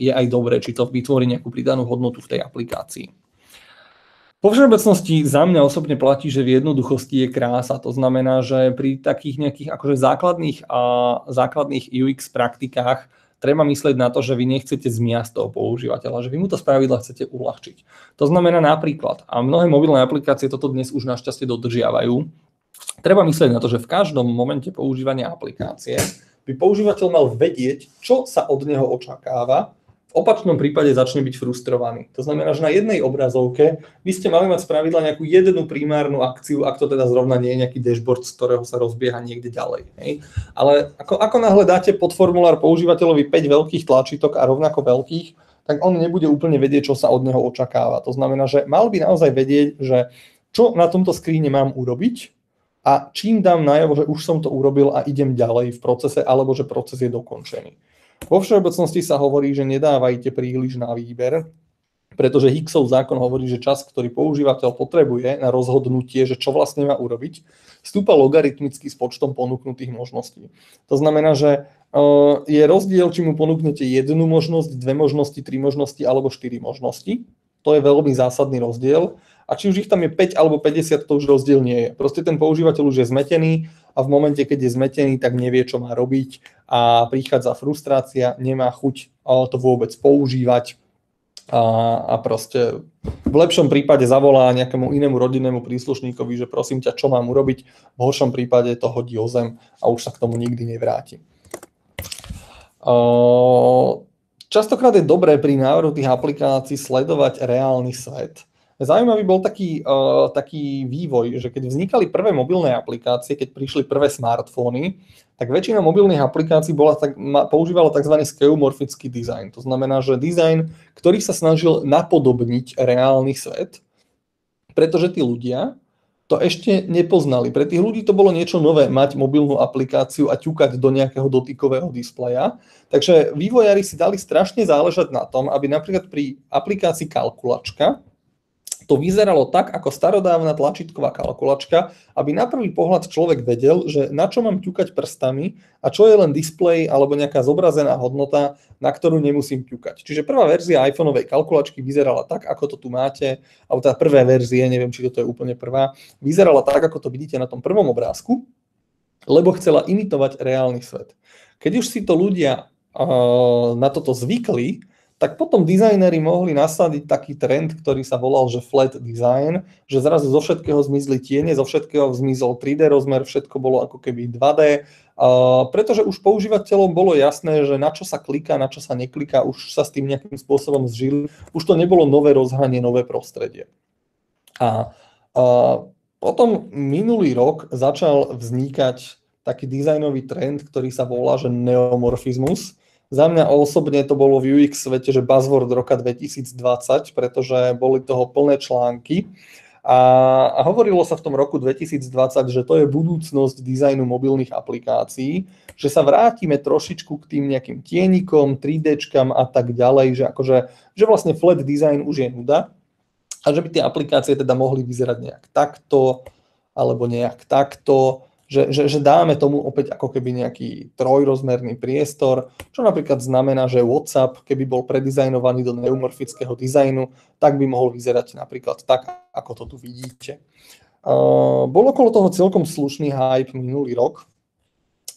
je aj dobré, či to vytvorí nejakú pridanú hodnotu v tej aplikácii. Po všeobecnosti za mňa osobne platí, že v jednoduchosti je krása. To znamená, že pri takých nejakých akože základných, a, základných UX praktikách treba myslieť na to, že vy nechcete zmiasť toho používateľa, že vy mu to spravidla chcete uľahčiť. To znamená napríklad, a mnohé mobilné aplikácie toto dnes už našťastie dodržiavajú, treba myslieť na to, že v každom momente používania aplikácie by používateľ mal vedieť, čo sa od neho očakáva, opačnom prípade začne byť frustrovaný. To znamená, že na jednej obrazovke by ste mali mať spravidla nejakú jednu primárnu akciu, ak to teda zrovna nie je nejaký dashboard, z ktorého sa rozbieha niekde ďalej. Hej. Ale ako, ako náhle dáte pod formulár používateľovi 5 veľkých tlačítok a rovnako veľkých, tak on nebude úplne vedieť, čo sa od neho očakáva. To znamená, že mal by naozaj vedieť, že čo na tomto skríne mám urobiť, a čím dám najavo, že už som to urobil a idem ďalej v procese, alebo že proces je dokončený. Vo všeobecnosti sa hovorí, že nedávajte príliš na výber, pretože Hicksov zákon hovorí, že čas, ktorý používateľ potrebuje na rozhodnutie, že čo vlastne má urobiť, stúpa logaritmicky s počtom ponúknutých možností. To znamená, že je rozdiel, či mu ponúknete jednu možnosť, dve možnosti, tri možnosti alebo štyri možnosti. To je veľmi zásadný rozdiel a či už ich tam je 5 alebo 50, to už rozdiel nie je. Proste ten používateľ už je zmetený a v momente, keď je zmetený, tak nevie, čo má robiť a prichádza frustrácia, nemá chuť to vôbec používať. A, a proste v lepšom prípade zavolá nejakému inému rodinnému príslušníkovi, že prosím ťa, čo mám urobiť, v horšom prípade to hodí o zem a už sa k tomu nikdy nevráti. Častokrát je dobré pri návrhu tých aplikácií sledovať reálny svet Zaujímavý bol taký, uh, taký vývoj, že keď vznikali prvé mobilné aplikácie, keď prišli prvé smartfóny, tak väčšina mobilných aplikácií bola tak, ma, používala tzv. skeuomorfický dizajn. To znamená, že dizajn, ktorý sa snažil napodobniť reálny svet, pretože tí ľudia to ešte nepoznali. Pre tých ľudí to bolo niečo nové, mať mobilnú aplikáciu a ťukať do nejakého dotykového displeja. Takže vývojári si dali strašne záležať na tom, aby napríklad pri aplikácii kalkulačka, to vyzeralo tak, ako starodávna tlačítková kalkulačka, aby na prvý pohľad človek vedel, že na čo mám ťukať prstami a čo je len displej alebo nejaká zobrazená hodnota, na ktorú nemusím ťukať. Čiže prvá verzia iPhoneovej kalkulačky vyzerala tak, ako to tu máte, alebo tá prvé verzie, neviem, či toto je úplne prvá, vyzerala tak, ako to vidíte na tom prvom obrázku, lebo chcela imitovať reálny svet. Keď už si to ľudia uh, na toto zvykli, tak potom dizajneri mohli nasadiť taký trend, ktorý sa volal, že flat design, že zrazu zo všetkého zmizli tiene, zo všetkého zmizol 3D rozmer, všetko bolo ako keby 2D, uh, pretože už používateľom bolo jasné, že na čo sa kliká, na čo sa nekliká, už sa s tým nejakým spôsobom zžili, už to nebolo nové rozhranie, nové prostredie. A uh, potom minulý rok začal vznikať taký dizajnový trend, ktorý sa volá, že neomorfizmus, za mňa osobne to bolo v UX svete, že buzzword roka 2020, pretože boli toho plné články. A, a hovorilo sa v tom roku 2020, že to je budúcnosť dizajnu mobilných aplikácií, že sa vrátime trošičku k tým nejakým tienikom, 3D a tak ďalej, že, akože, že vlastne flat design už je nuda a že by tie aplikácie teda mohli vyzerať nejak takto alebo nejak takto že, že, že dáme tomu opäť ako keby nejaký trojrozmerný priestor, čo napríklad znamená, že WhatsApp, keby bol predizajnovaný do neumorfického dizajnu, tak by mohol vyzerať napríklad tak, ako to tu vidíte. Uh, bol okolo toho celkom slušný hype minulý rok.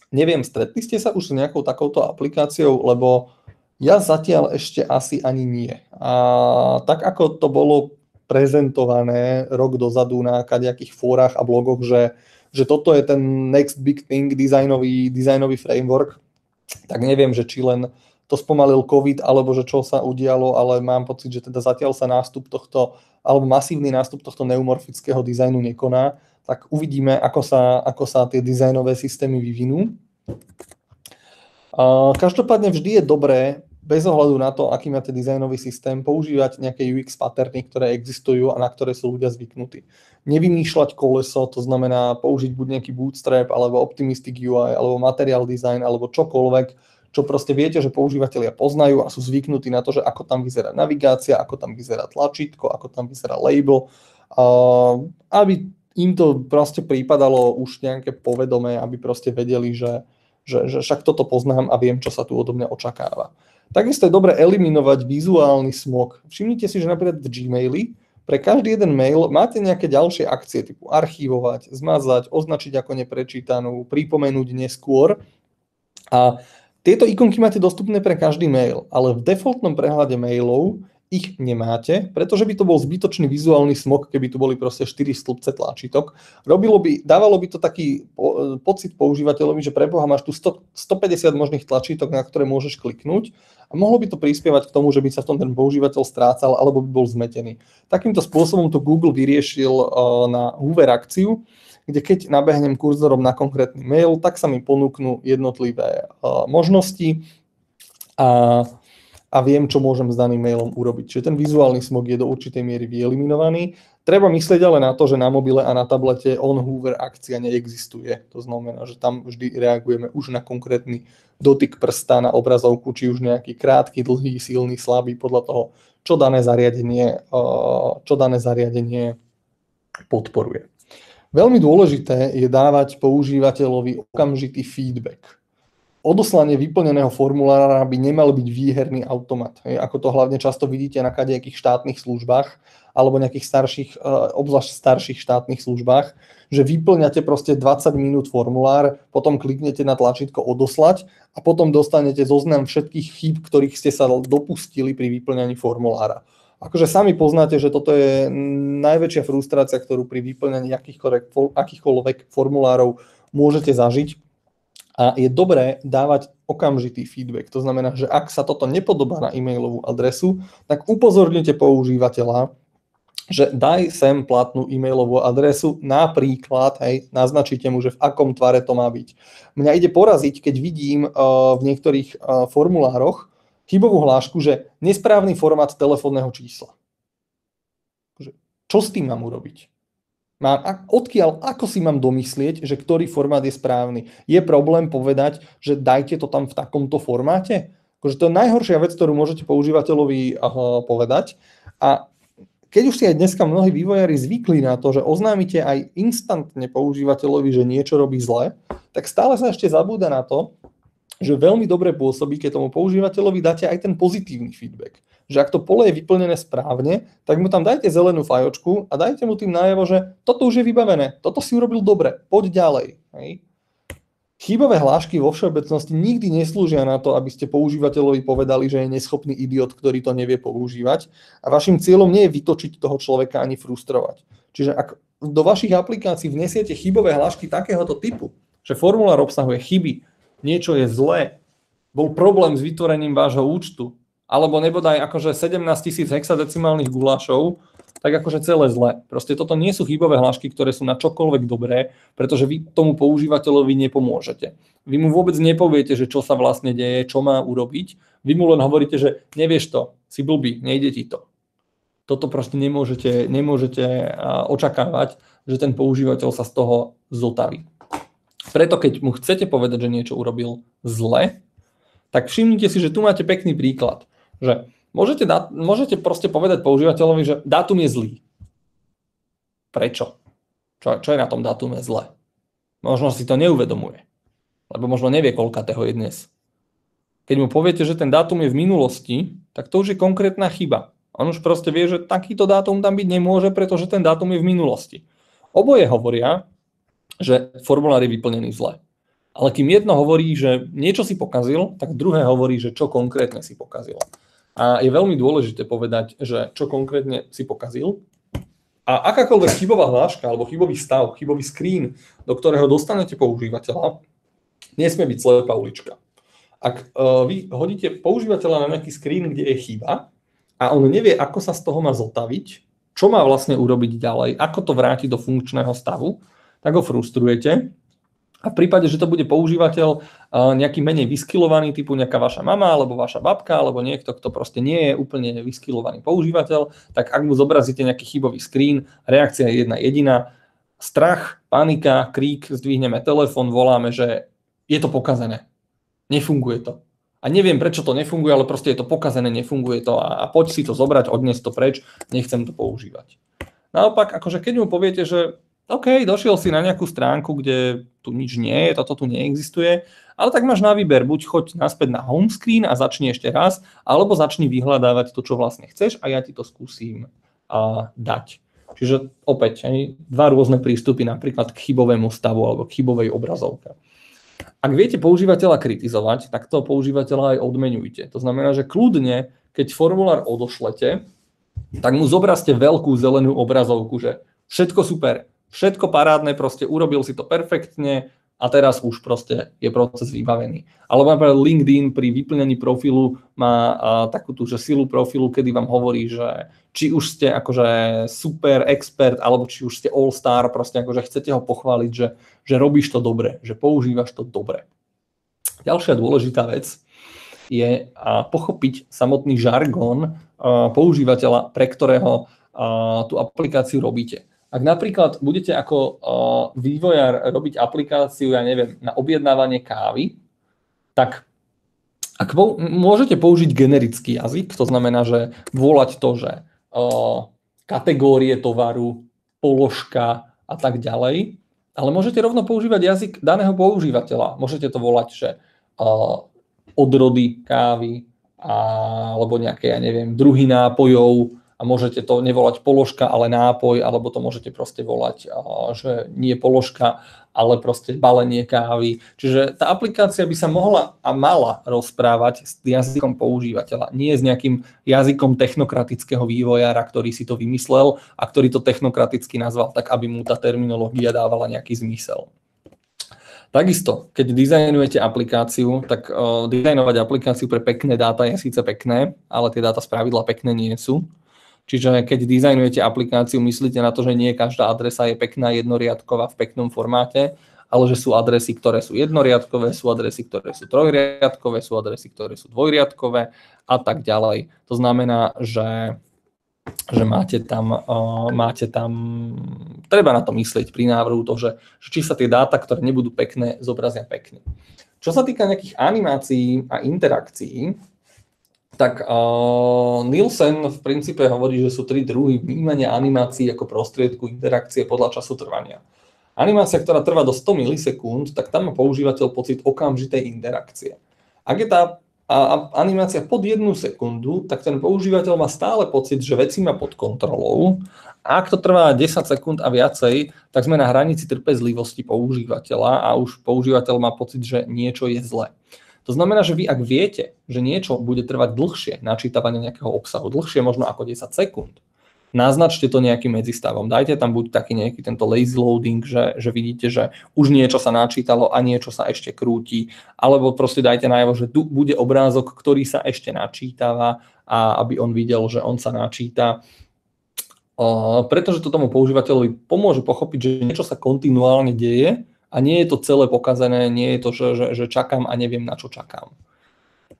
Neviem, stretli ste sa už s nejakou takouto aplikáciou, lebo ja zatiaľ ešte asi ani nie. A tak ako to bolo prezentované rok dozadu na kadejakých fórach a blogoch, že že toto je ten next big thing, dizajnový, dizajnový framework, tak neviem, že či len to spomalil COVID, alebo že čo sa udialo, ale mám pocit, že teda zatiaľ sa nástup tohto, alebo masívny nástup tohto neumorfického dizajnu nekoná, tak uvidíme, ako sa, ako sa tie dizajnové systémy vyvinú. Každopádne vždy je dobré bez ohľadu na to, aký máte dizajnový systém, používať nejaké UX paterny, ktoré existujú a na ktoré sú ľudia zvyknutí. Nevymýšľať koleso, to znamená použiť buď nejaký bootstrap, alebo optimistic UI, alebo material design, alebo čokoľvek, čo proste viete, že používateľia poznajú a sú zvyknutí na to, že ako tam vyzerá navigácia, ako tam vyzerá tlačítko, ako tam vyzerá label, aby im to proste prípadalo už nejaké povedomé, aby proste vedeli, že, že, že však toto poznám a viem, čo sa tu odo mňa očakáva. Takisto je dobre eliminovať vizuálny smog. Všimnite si, že napríklad v Gmaili pre každý jeden mail máte nejaké ďalšie akcie typu archívovať, zmazať, označiť ako neprečítanú, pripomenúť neskôr. A tieto ikonky máte dostupné pre každý mail, ale v defaultnom prehľade mailov ich nemáte, pretože by to bol zbytočný vizuálny smog, keby tu boli proste 4 stĺpce tlačítok. Robilo by, dávalo by to taký po, pocit používateľovi, že preboha máš tu 100, 150 možných tlačítok, na ktoré môžeš kliknúť a mohlo by to prispievať k tomu, že by sa v tom ten používateľ strácal alebo by bol zmetený. Takýmto spôsobom to Google vyriešil uh, na Hoover akciu, kde keď nabehnem kurzorom na konkrétny mail, tak sa mi ponúknú jednotlivé uh, možnosti a a viem, čo môžem s daným mailom urobiť. Čiže ten vizuálny smog je do určitej miery vyeliminovaný. Treba myslieť ale na to, že na mobile a na tablete on-hoover akcia neexistuje. To znamená, že tam vždy reagujeme už na konkrétny dotyk prsta na obrazovku, či už nejaký krátky, dlhý, silný, slabý, podľa toho, čo dané zariadenie, eh, čo dané zariadenie podporuje. Veľmi dôležité je dávať používateľovi okamžitý feedback odoslanie vyplneného formulára by nemal byť výherný automat. Ako to hlavne často vidíte na nejakých štátnych službách alebo nejakých starších, e, obzvlášť starších štátnych službách, že vyplňate proste 20 minút formulár, potom kliknete na tlačítko odoslať a potom dostanete zoznam všetkých chýb, ktorých ste sa dopustili pri vyplňaní formulára. Akože sami poznáte, že toto je najväčšia frustrácia, ktorú pri vyplňaní akýchkoľvek formulárov môžete zažiť a je dobré dávať okamžitý feedback. To znamená, že ak sa toto nepodobá na e-mailovú adresu, tak upozornite používateľa, že daj sem platnú e-mailovú adresu, napríklad, hej, naznačíte mu, že v akom tvare to má byť. Mňa ide poraziť, keď vidím uh, v niektorých uh, formulároch chybovú hlášku, že nesprávny formát telefónneho čísla. Čo s tým mám urobiť? Mám, odkiaľ, ako si mám domyslieť, že ktorý formát je správny? Je problém povedať, že dajte to tam v takomto formáte? Akože to je najhoršia vec, ktorú môžete používateľovi uh, povedať. A keď už si aj dneska mnohí vývojári zvykli na to, že oznámite aj instantne používateľovi, že niečo robí zle, tak stále sa ešte zabúda na to, že veľmi dobre pôsobí, keď tomu používateľovi dáte aj ten pozitívny feedback že ak to pole je vyplnené správne, tak mu tam dajte zelenú fajočku a dajte mu tým najavo, že toto už je vybavené, toto si urobil dobre, poď ďalej. Hej. Chybové hlášky vo všeobecnosti nikdy neslúžia na to, aby ste používateľovi povedali, že je neschopný idiot, ktorý to nevie používať. A vašim cieľom nie je vytočiť toho človeka ani frustrovať. Čiže ak do vašich aplikácií vnesiete chybové hlášky takéhoto typu, že formulár obsahuje chyby, niečo je zlé, bol problém s vytvorením vášho účtu, alebo nebodaj akože 17 tisíc hexadecimálnych gulášov, tak akože celé zle. Proste toto nie sú chybové hlášky, ktoré sú na čokoľvek dobré, pretože vy tomu používateľovi nepomôžete. Vy mu vôbec nepoviete, že čo sa vlastne deje, čo má urobiť. Vy mu len hovoríte, že nevieš to, si blbý, nejde ti to. Toto proste nemôžete, nemôžete očakávať, že ten používateľ sa z toho zotaví. Preto keď mu chcete povedať, že niečo urobil zle, tak všimnite si, že tu máte pekný príklad že môžete, dať, môžete proste povedať používateľovi, že dátum je zlý. Prečo? Čo, čo je na tom dátume zle? Možno si to neuvedomuje. Lebo možno nevie, koľka toho je dnes. Keď mu poviete, že ten dátum je v minulosti, tak to už je konkrétna chyba. On už proste vie, že takýto dátum tam byť nemôže, pretože ten dátum je v minulosti. Oboje hovoria, že formulár je vyplnený zle. Ale kým jedno hovorí, že niečo si pokazil, tak druhé hovorí, že čo konkrétne si pokazil. A je veľmi dôležité povedať, že čo konkrétne si pokazil. A akákoľvek chybová hláška alebo chybový stav, chybový screen, do ktorého dostanete používateľa, nesmie byť slepá ulička. Ak uh, vy hodíte používateľa na nejaký screen, kde je chyba a on nevie, ako sa z toho má zotaviť, čo má vlastne urobiť ďalej, ako to vrátiť do funkčného stavu, tak ho frustrujete A v prípade, že to bude používateľ nejaký menej vyskilovaný, typu nejaká vaša mama, alebo vaša babka, alebo niekto, kto proste nie je úplne vyskilovaný používateľ, tak ak mu zobrazíte nejaký chybový screen, reakcia je jedna jediná, strach, panika, krík, zdvihneme telefón, voláme, že je to pokazené. Nefunguje to. A neviem, prečo to nefunguje, ale proste je to pokazené, nefunguje to a, poď si to zobrať, odniesť to preč, nechcem to používať. Naopak, akože keď mu poviete, že OK, došiel si na nejakú stránku, kde tu nič nie je, toto tu neexistuje, ale tak máš na výber, buď choď naspäť na home screen a začni ešte raz, alebo začni vyhľadávať to, čo vlastne chceš a ja ti to skúsim a, dať. Čiže opäť aj dva rôzne prístupy napríklad k chybovému stavu alebo k chybovej obrazovke. Ak viete používateľa kritizovať, tak toho používateľa aj odmenujte. To znamená, že kľudne, keď formulár odošlete, tak mu zobrazte veľkú zelenú obrazovku, že všetko super, všetko parádne, proste urobil si to perfektne a teraz už proste je proces vybavený. Alebo napríklad LinkedIn pri vyplnení profilu má takú tú že silu profilu, kedy vám hovorí, že či už ste akože super expert, alebo či už ste all star, proste akože chcete ho pochváliť, že, že robíš to dobre, že používaš to dobre. Ďalšia dôležitá vec je pochopiť samotný žargón používateľa, pre ktorého tú aplikáciu robíte. Ak napríklad budete ako vývojár robiť aplikáciu, ja neviem, na objednávanie kávy, tak ak po, môžete použiť generický jazyk, to znamená, že volať to, že kategórie tovaru, položka a tak ďalej, ale môžete rovno používať jazyk daného používateľa. Môžete to volať, že odrody kávy, alebo nejaké, ja neviem, druhy nápojov, a môžete to nevolať položka, ale nápoj, alebo to môžete proste volať, že nie položka, ale proste balenie kávy. Čiže tá aplikácia by sa mohla a mala rozprávať s jazykom používateľa, nie s nejakým jazykom technokratického vývojára, ktorý si to vymyslel a ktorý to technokraticky nazval tak, aby mu tá terminológia dávala nejaký zmysel. Takisto, keď dizajnujete aplikáciu, tak uh, dizajnovať aplikáciu pre pekné dáta je síce pekné, ale tie dáta z pravidla pekné nie sú. Čiže keď dizajnujete aplikáciu, myslíte na to, že nie každá adresa je pekná jednoriadková v peknom formáte, ale že sú adresy, ktoré sú jednoriadkové, sú adresy, ktoré sú trojriadkové, sú adresy, ktoré sú dvojriadkové a tak ďalej. To znamená, že že máte tam, uh, máte tam, treba na to myslieť pri návrhu to, že, že či sa tie dáta, ktoré nebudú pekné, zobrazia pekne. Čo sa týka nejakých animácií a interakcií, tak uh, Nielsen v princípe hovorí, že sú tri druhy vnímania animácií ako prostriedku interakcie podľa času trvania. Animácia, ktorá trvá do 100 milisekúnd, tak tam má používateľ pocit okamžitej interakcie. Ak je tá animácia pod jednu sekundu, tak ten používateľ má stále pocit, že veci má pod kontrolou. A ak to trvá 10 sekúnd a viacej, tak sme na hranici trpezlivosti používateľa a už používateľ má pocit, že niečo je zle. To znamená, že vy ak viete, že niečo bude trvať dlhšie, načítavanie nejakého obsahu, dlhšie možno ako 10 sekúnd, naznačte to nejakým medzistavom. Dajte tam buď taký nejaký tento lazy loading, že, že vidíte, že už niečo sa načítalo a niečo sa ešte krúti, alebo proste dajte najavo, že tu bude obrázok, ktorý sa ešte načítava a aby on videl, že on sa načíta. Uh, pretože to tomu používateľovi pomôže pochopiť, že niečo sa kontinuálne deje a nie je to celé pokazené, nie je to, že, že, že čakám a neviem, na čo čakám.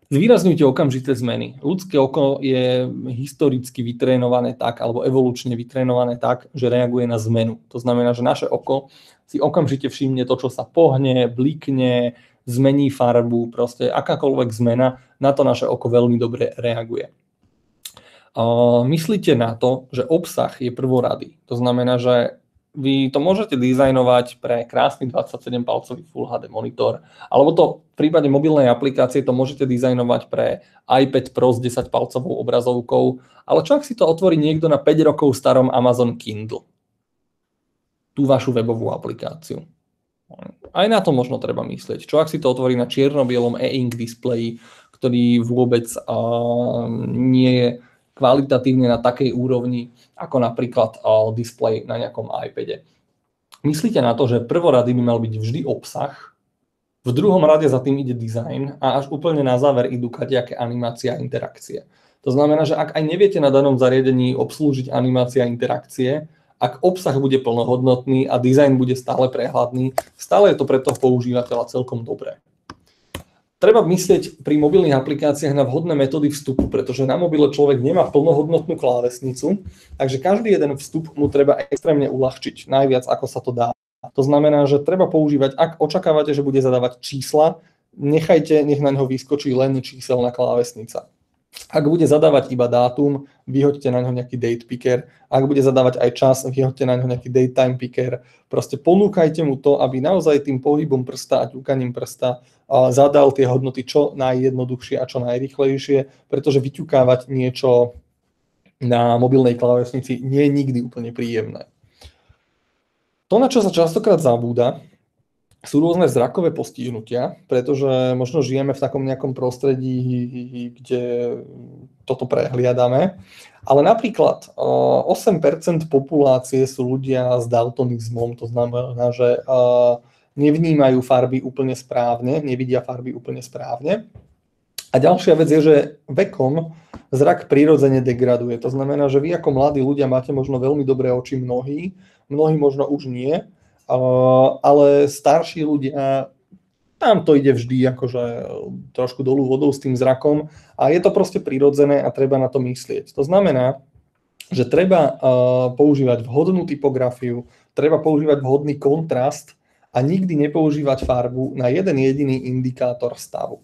Zvýrazňujte okamžité zmeny. Ľudské oko je historicky vytrénované tak, alebo evolučne vytrénované tak, že reaguje na zmenu. To znamená, že naše oko si okamžite všimne to, čo sa pohne, blikne, zmení farbu, proste akákoľvek zmena, na to naše oko veľmi dobre reaguje. Myslíte na to, že obsah je prvorady. To znamená, že vy to môžete dizajnovať pre krásny 27-palcový Full HD monitor, alebo to v prípade mobilnej aplikácie to môžete dizajnovať pre iPad Pro s 10-palcovou obrazovkou, ale čo ak si to otvorí niekto na 5 rokov starom Amazon Kindle? Tú vašu webovú aplikáciu. Aj na to možno treba myslieť. Čo ak si to otvorí na čierno-bielom e-ink displeji, ktorý vôbec uh, nie je kvalitatívne na takej úrovni, ako napríklad display na nejakom iPade. Myslíte na to, že prvorady by mal byť vždy obsah, v druhom rade za tým ide design a až úplne na záver idú kadejaké animácia a interakcie. To znamená, že ak aj neviete na danom zariadení obslúžiť animácia a interakcie,
ak obsah bude plnohodnotný a dizajn bude stále prehľadný, stále je to pre toho používateľa celkom dobré. Treba myslieť pri mobilných aplikáciách na vhodné metódy vstupu, pretože na mobile človek nemá plnohodnotnú klávesnicu, takže každý jeden vstup mu treba extrémne uľahčiť, najviac ako sa to dá. To znamená, že treba používať, ak očakávate, že bude zadávať čísla, nechajte, nech na neho vyskočí len číselná klávesnica. Ak bude zadávať iba dátum, vyhoďte na ňo nejaký date picker. Ak bude zadávať aj čas, vyhoďte na ňo nejaký date time picker. Proste ponúkajte mu to, aby naozaj tým pohybom prsta a ťukaním prsta zadal tie hodnoty čo najjednoduchšie a čo najrychlejšie, pretože vyťukávať niečo na mobilnej klávesnici nie je nikdy úplne príjemné. To, na čo sa častokrát zabúda, sú rôzne zrakové postihnutia, pretože možno žijeme v takom nejakom prostredí, kde toto prehliadame. Ale napríklad 8% populácie sú ľudia s daltonizmom, to znamená, že nevnímajú farby úplne správne, nevidia farby úplne správne. A ďalšia vec je, že vekom zrak prirodzene degraduje. To znamená, že vy ako mladí ľudia máte možno veľmi dobré oči mnohí, mnohí možno už nie, ale starší ľudia, tam to ide vždy akože trošku dolu vodou s tým zrakom a je to proste prirodzené a treba na to myslieť. To znamená, že treba používať vhodnú typografiu, treba používať vhodný kontrast a nikdy nepoužívať farbu na jeden jediný indikátor stavu.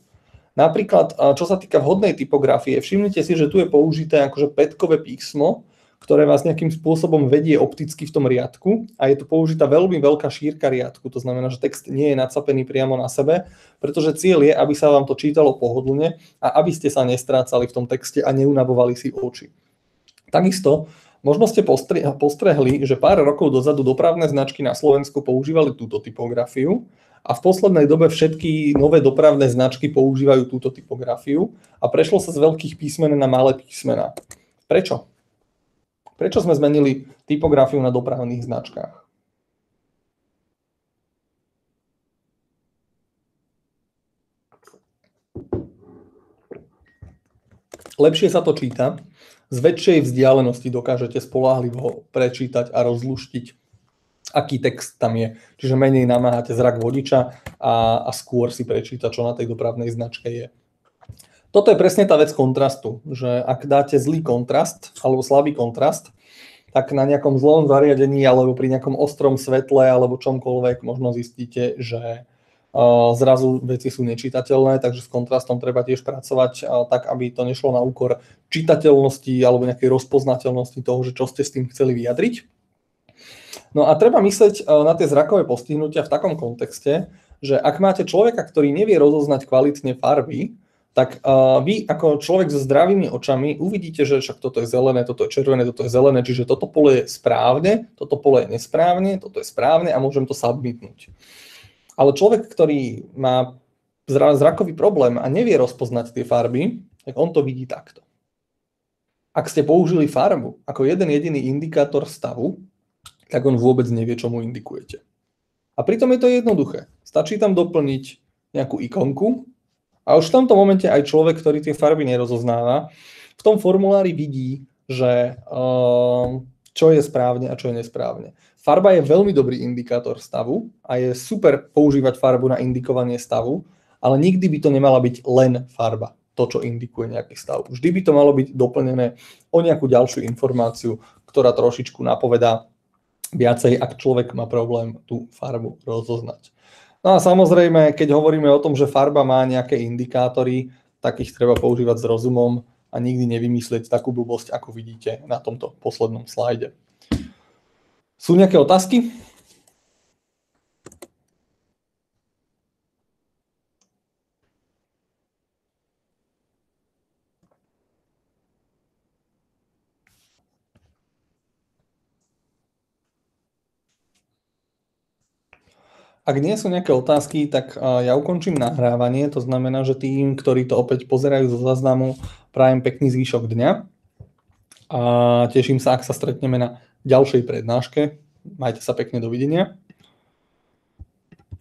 Napríklad, čo sa týka vhodnej typografie, všimnite si, že tu je použité akože petkové písmo, ktoré vás nejakým spôsobom vedie opticky v tom riadku a je tu použitá veľmi veľká šírka riadku, to znamená, že text nie je nadsapený priamo na sebe, pretože cieľ je, aby sa vám to čítalo pohodlne a aby ste sa nestrácali v tom texte a neunavovali si oči. Takisto možno ste postrehli, že pár rokov dozadu dopravné značky na Slovensku používali túto typografiu a v poslednej dobe všetky nové dopravné značky používajú túto typografiu a prešlo sa z veľkých písmen na malé písmená. Prečo? Prečo sme zmenili typografiu na dopravných značkách? Lepšie sa to číta, z väčšej vzdialenosti dokážete spolahlivo prečítať a rozluštiť, aký text tam je. Čiže menej namáhate zrak vodiča a, a skôr si prečíta, čo na tej dopravnej značke je. Toto je presne tá vec kontrastu, že ak dáte zlý kontrast alebo slabý kontrast, tak na nejakom zlom zariadení alebo pri nejakom ostrom svetle alebo čomkoľvek možno zistíte, že zrazu veci sú nečitateľné, takže s kontrastom treba tiež pracovať tak, aby to nešlo na úkor čitateľnosti alebo nejakej rozpoznateľnosti toho, že čo ste s tým chceli vyjadriť. No a treba myslieť na tie zrakové postihnutia v takom kontexte, že ak máte človeka, ktorý nevie rozoznať kvalitne farby, tak uh, vy ako človek so zdravými očami uvidíte, že však toto je zelené, toto je červené, toto je zelené, čiže toto pole je správne, toto pole je nesprávne, toto je správne a môžem to submitnúť. Ale človek, ktorý má zrakový problém a nevie rozpoznať tie farby, tak on to vidí takto. Ak ste použili farbu ako jeden jediný indikátor stavu, tak on vôbec nevie, čo mu indikujete. A pritom je to jednoduché. Stačí tam doplniť nejakú ikonku, a už v tomto momente aj človek, ktorý tie farby nerozoznáva, v tom formulári vidí, že uh, čo je správne a čo je nesprávne. Farba je veľmi dobrý indikátor stavu a je super používať farbu na indikovanie stavu, ale nikdy by to nemala byť len farba, to, čo indikuje nejaký stav. Vždy by to malo byť doplnené o nejakú ďalšiu informáciu, ktorá trošičku napovedá viacej, ak človek má problém tú farbu rozoznať. No a samozrejme, keď hovoríme o tom, že farba má nejaké indikátory, tak ich treba používať s rozumom a nikdy nevymyslieť takú blbosť, ako vidíte na tomto poslednom slajde. Sú nejaké otázky? Ak nie sú nejaké otázky, tak ja ukončím nahrávanie. To znamená, že tým, ktorí to opäť pozerajú zo záznamu, prajem pekný zvyšok dňa. A teším sa, ak sa stretneme na ďalšej prednáške. Majte sa pekne, dovidenia.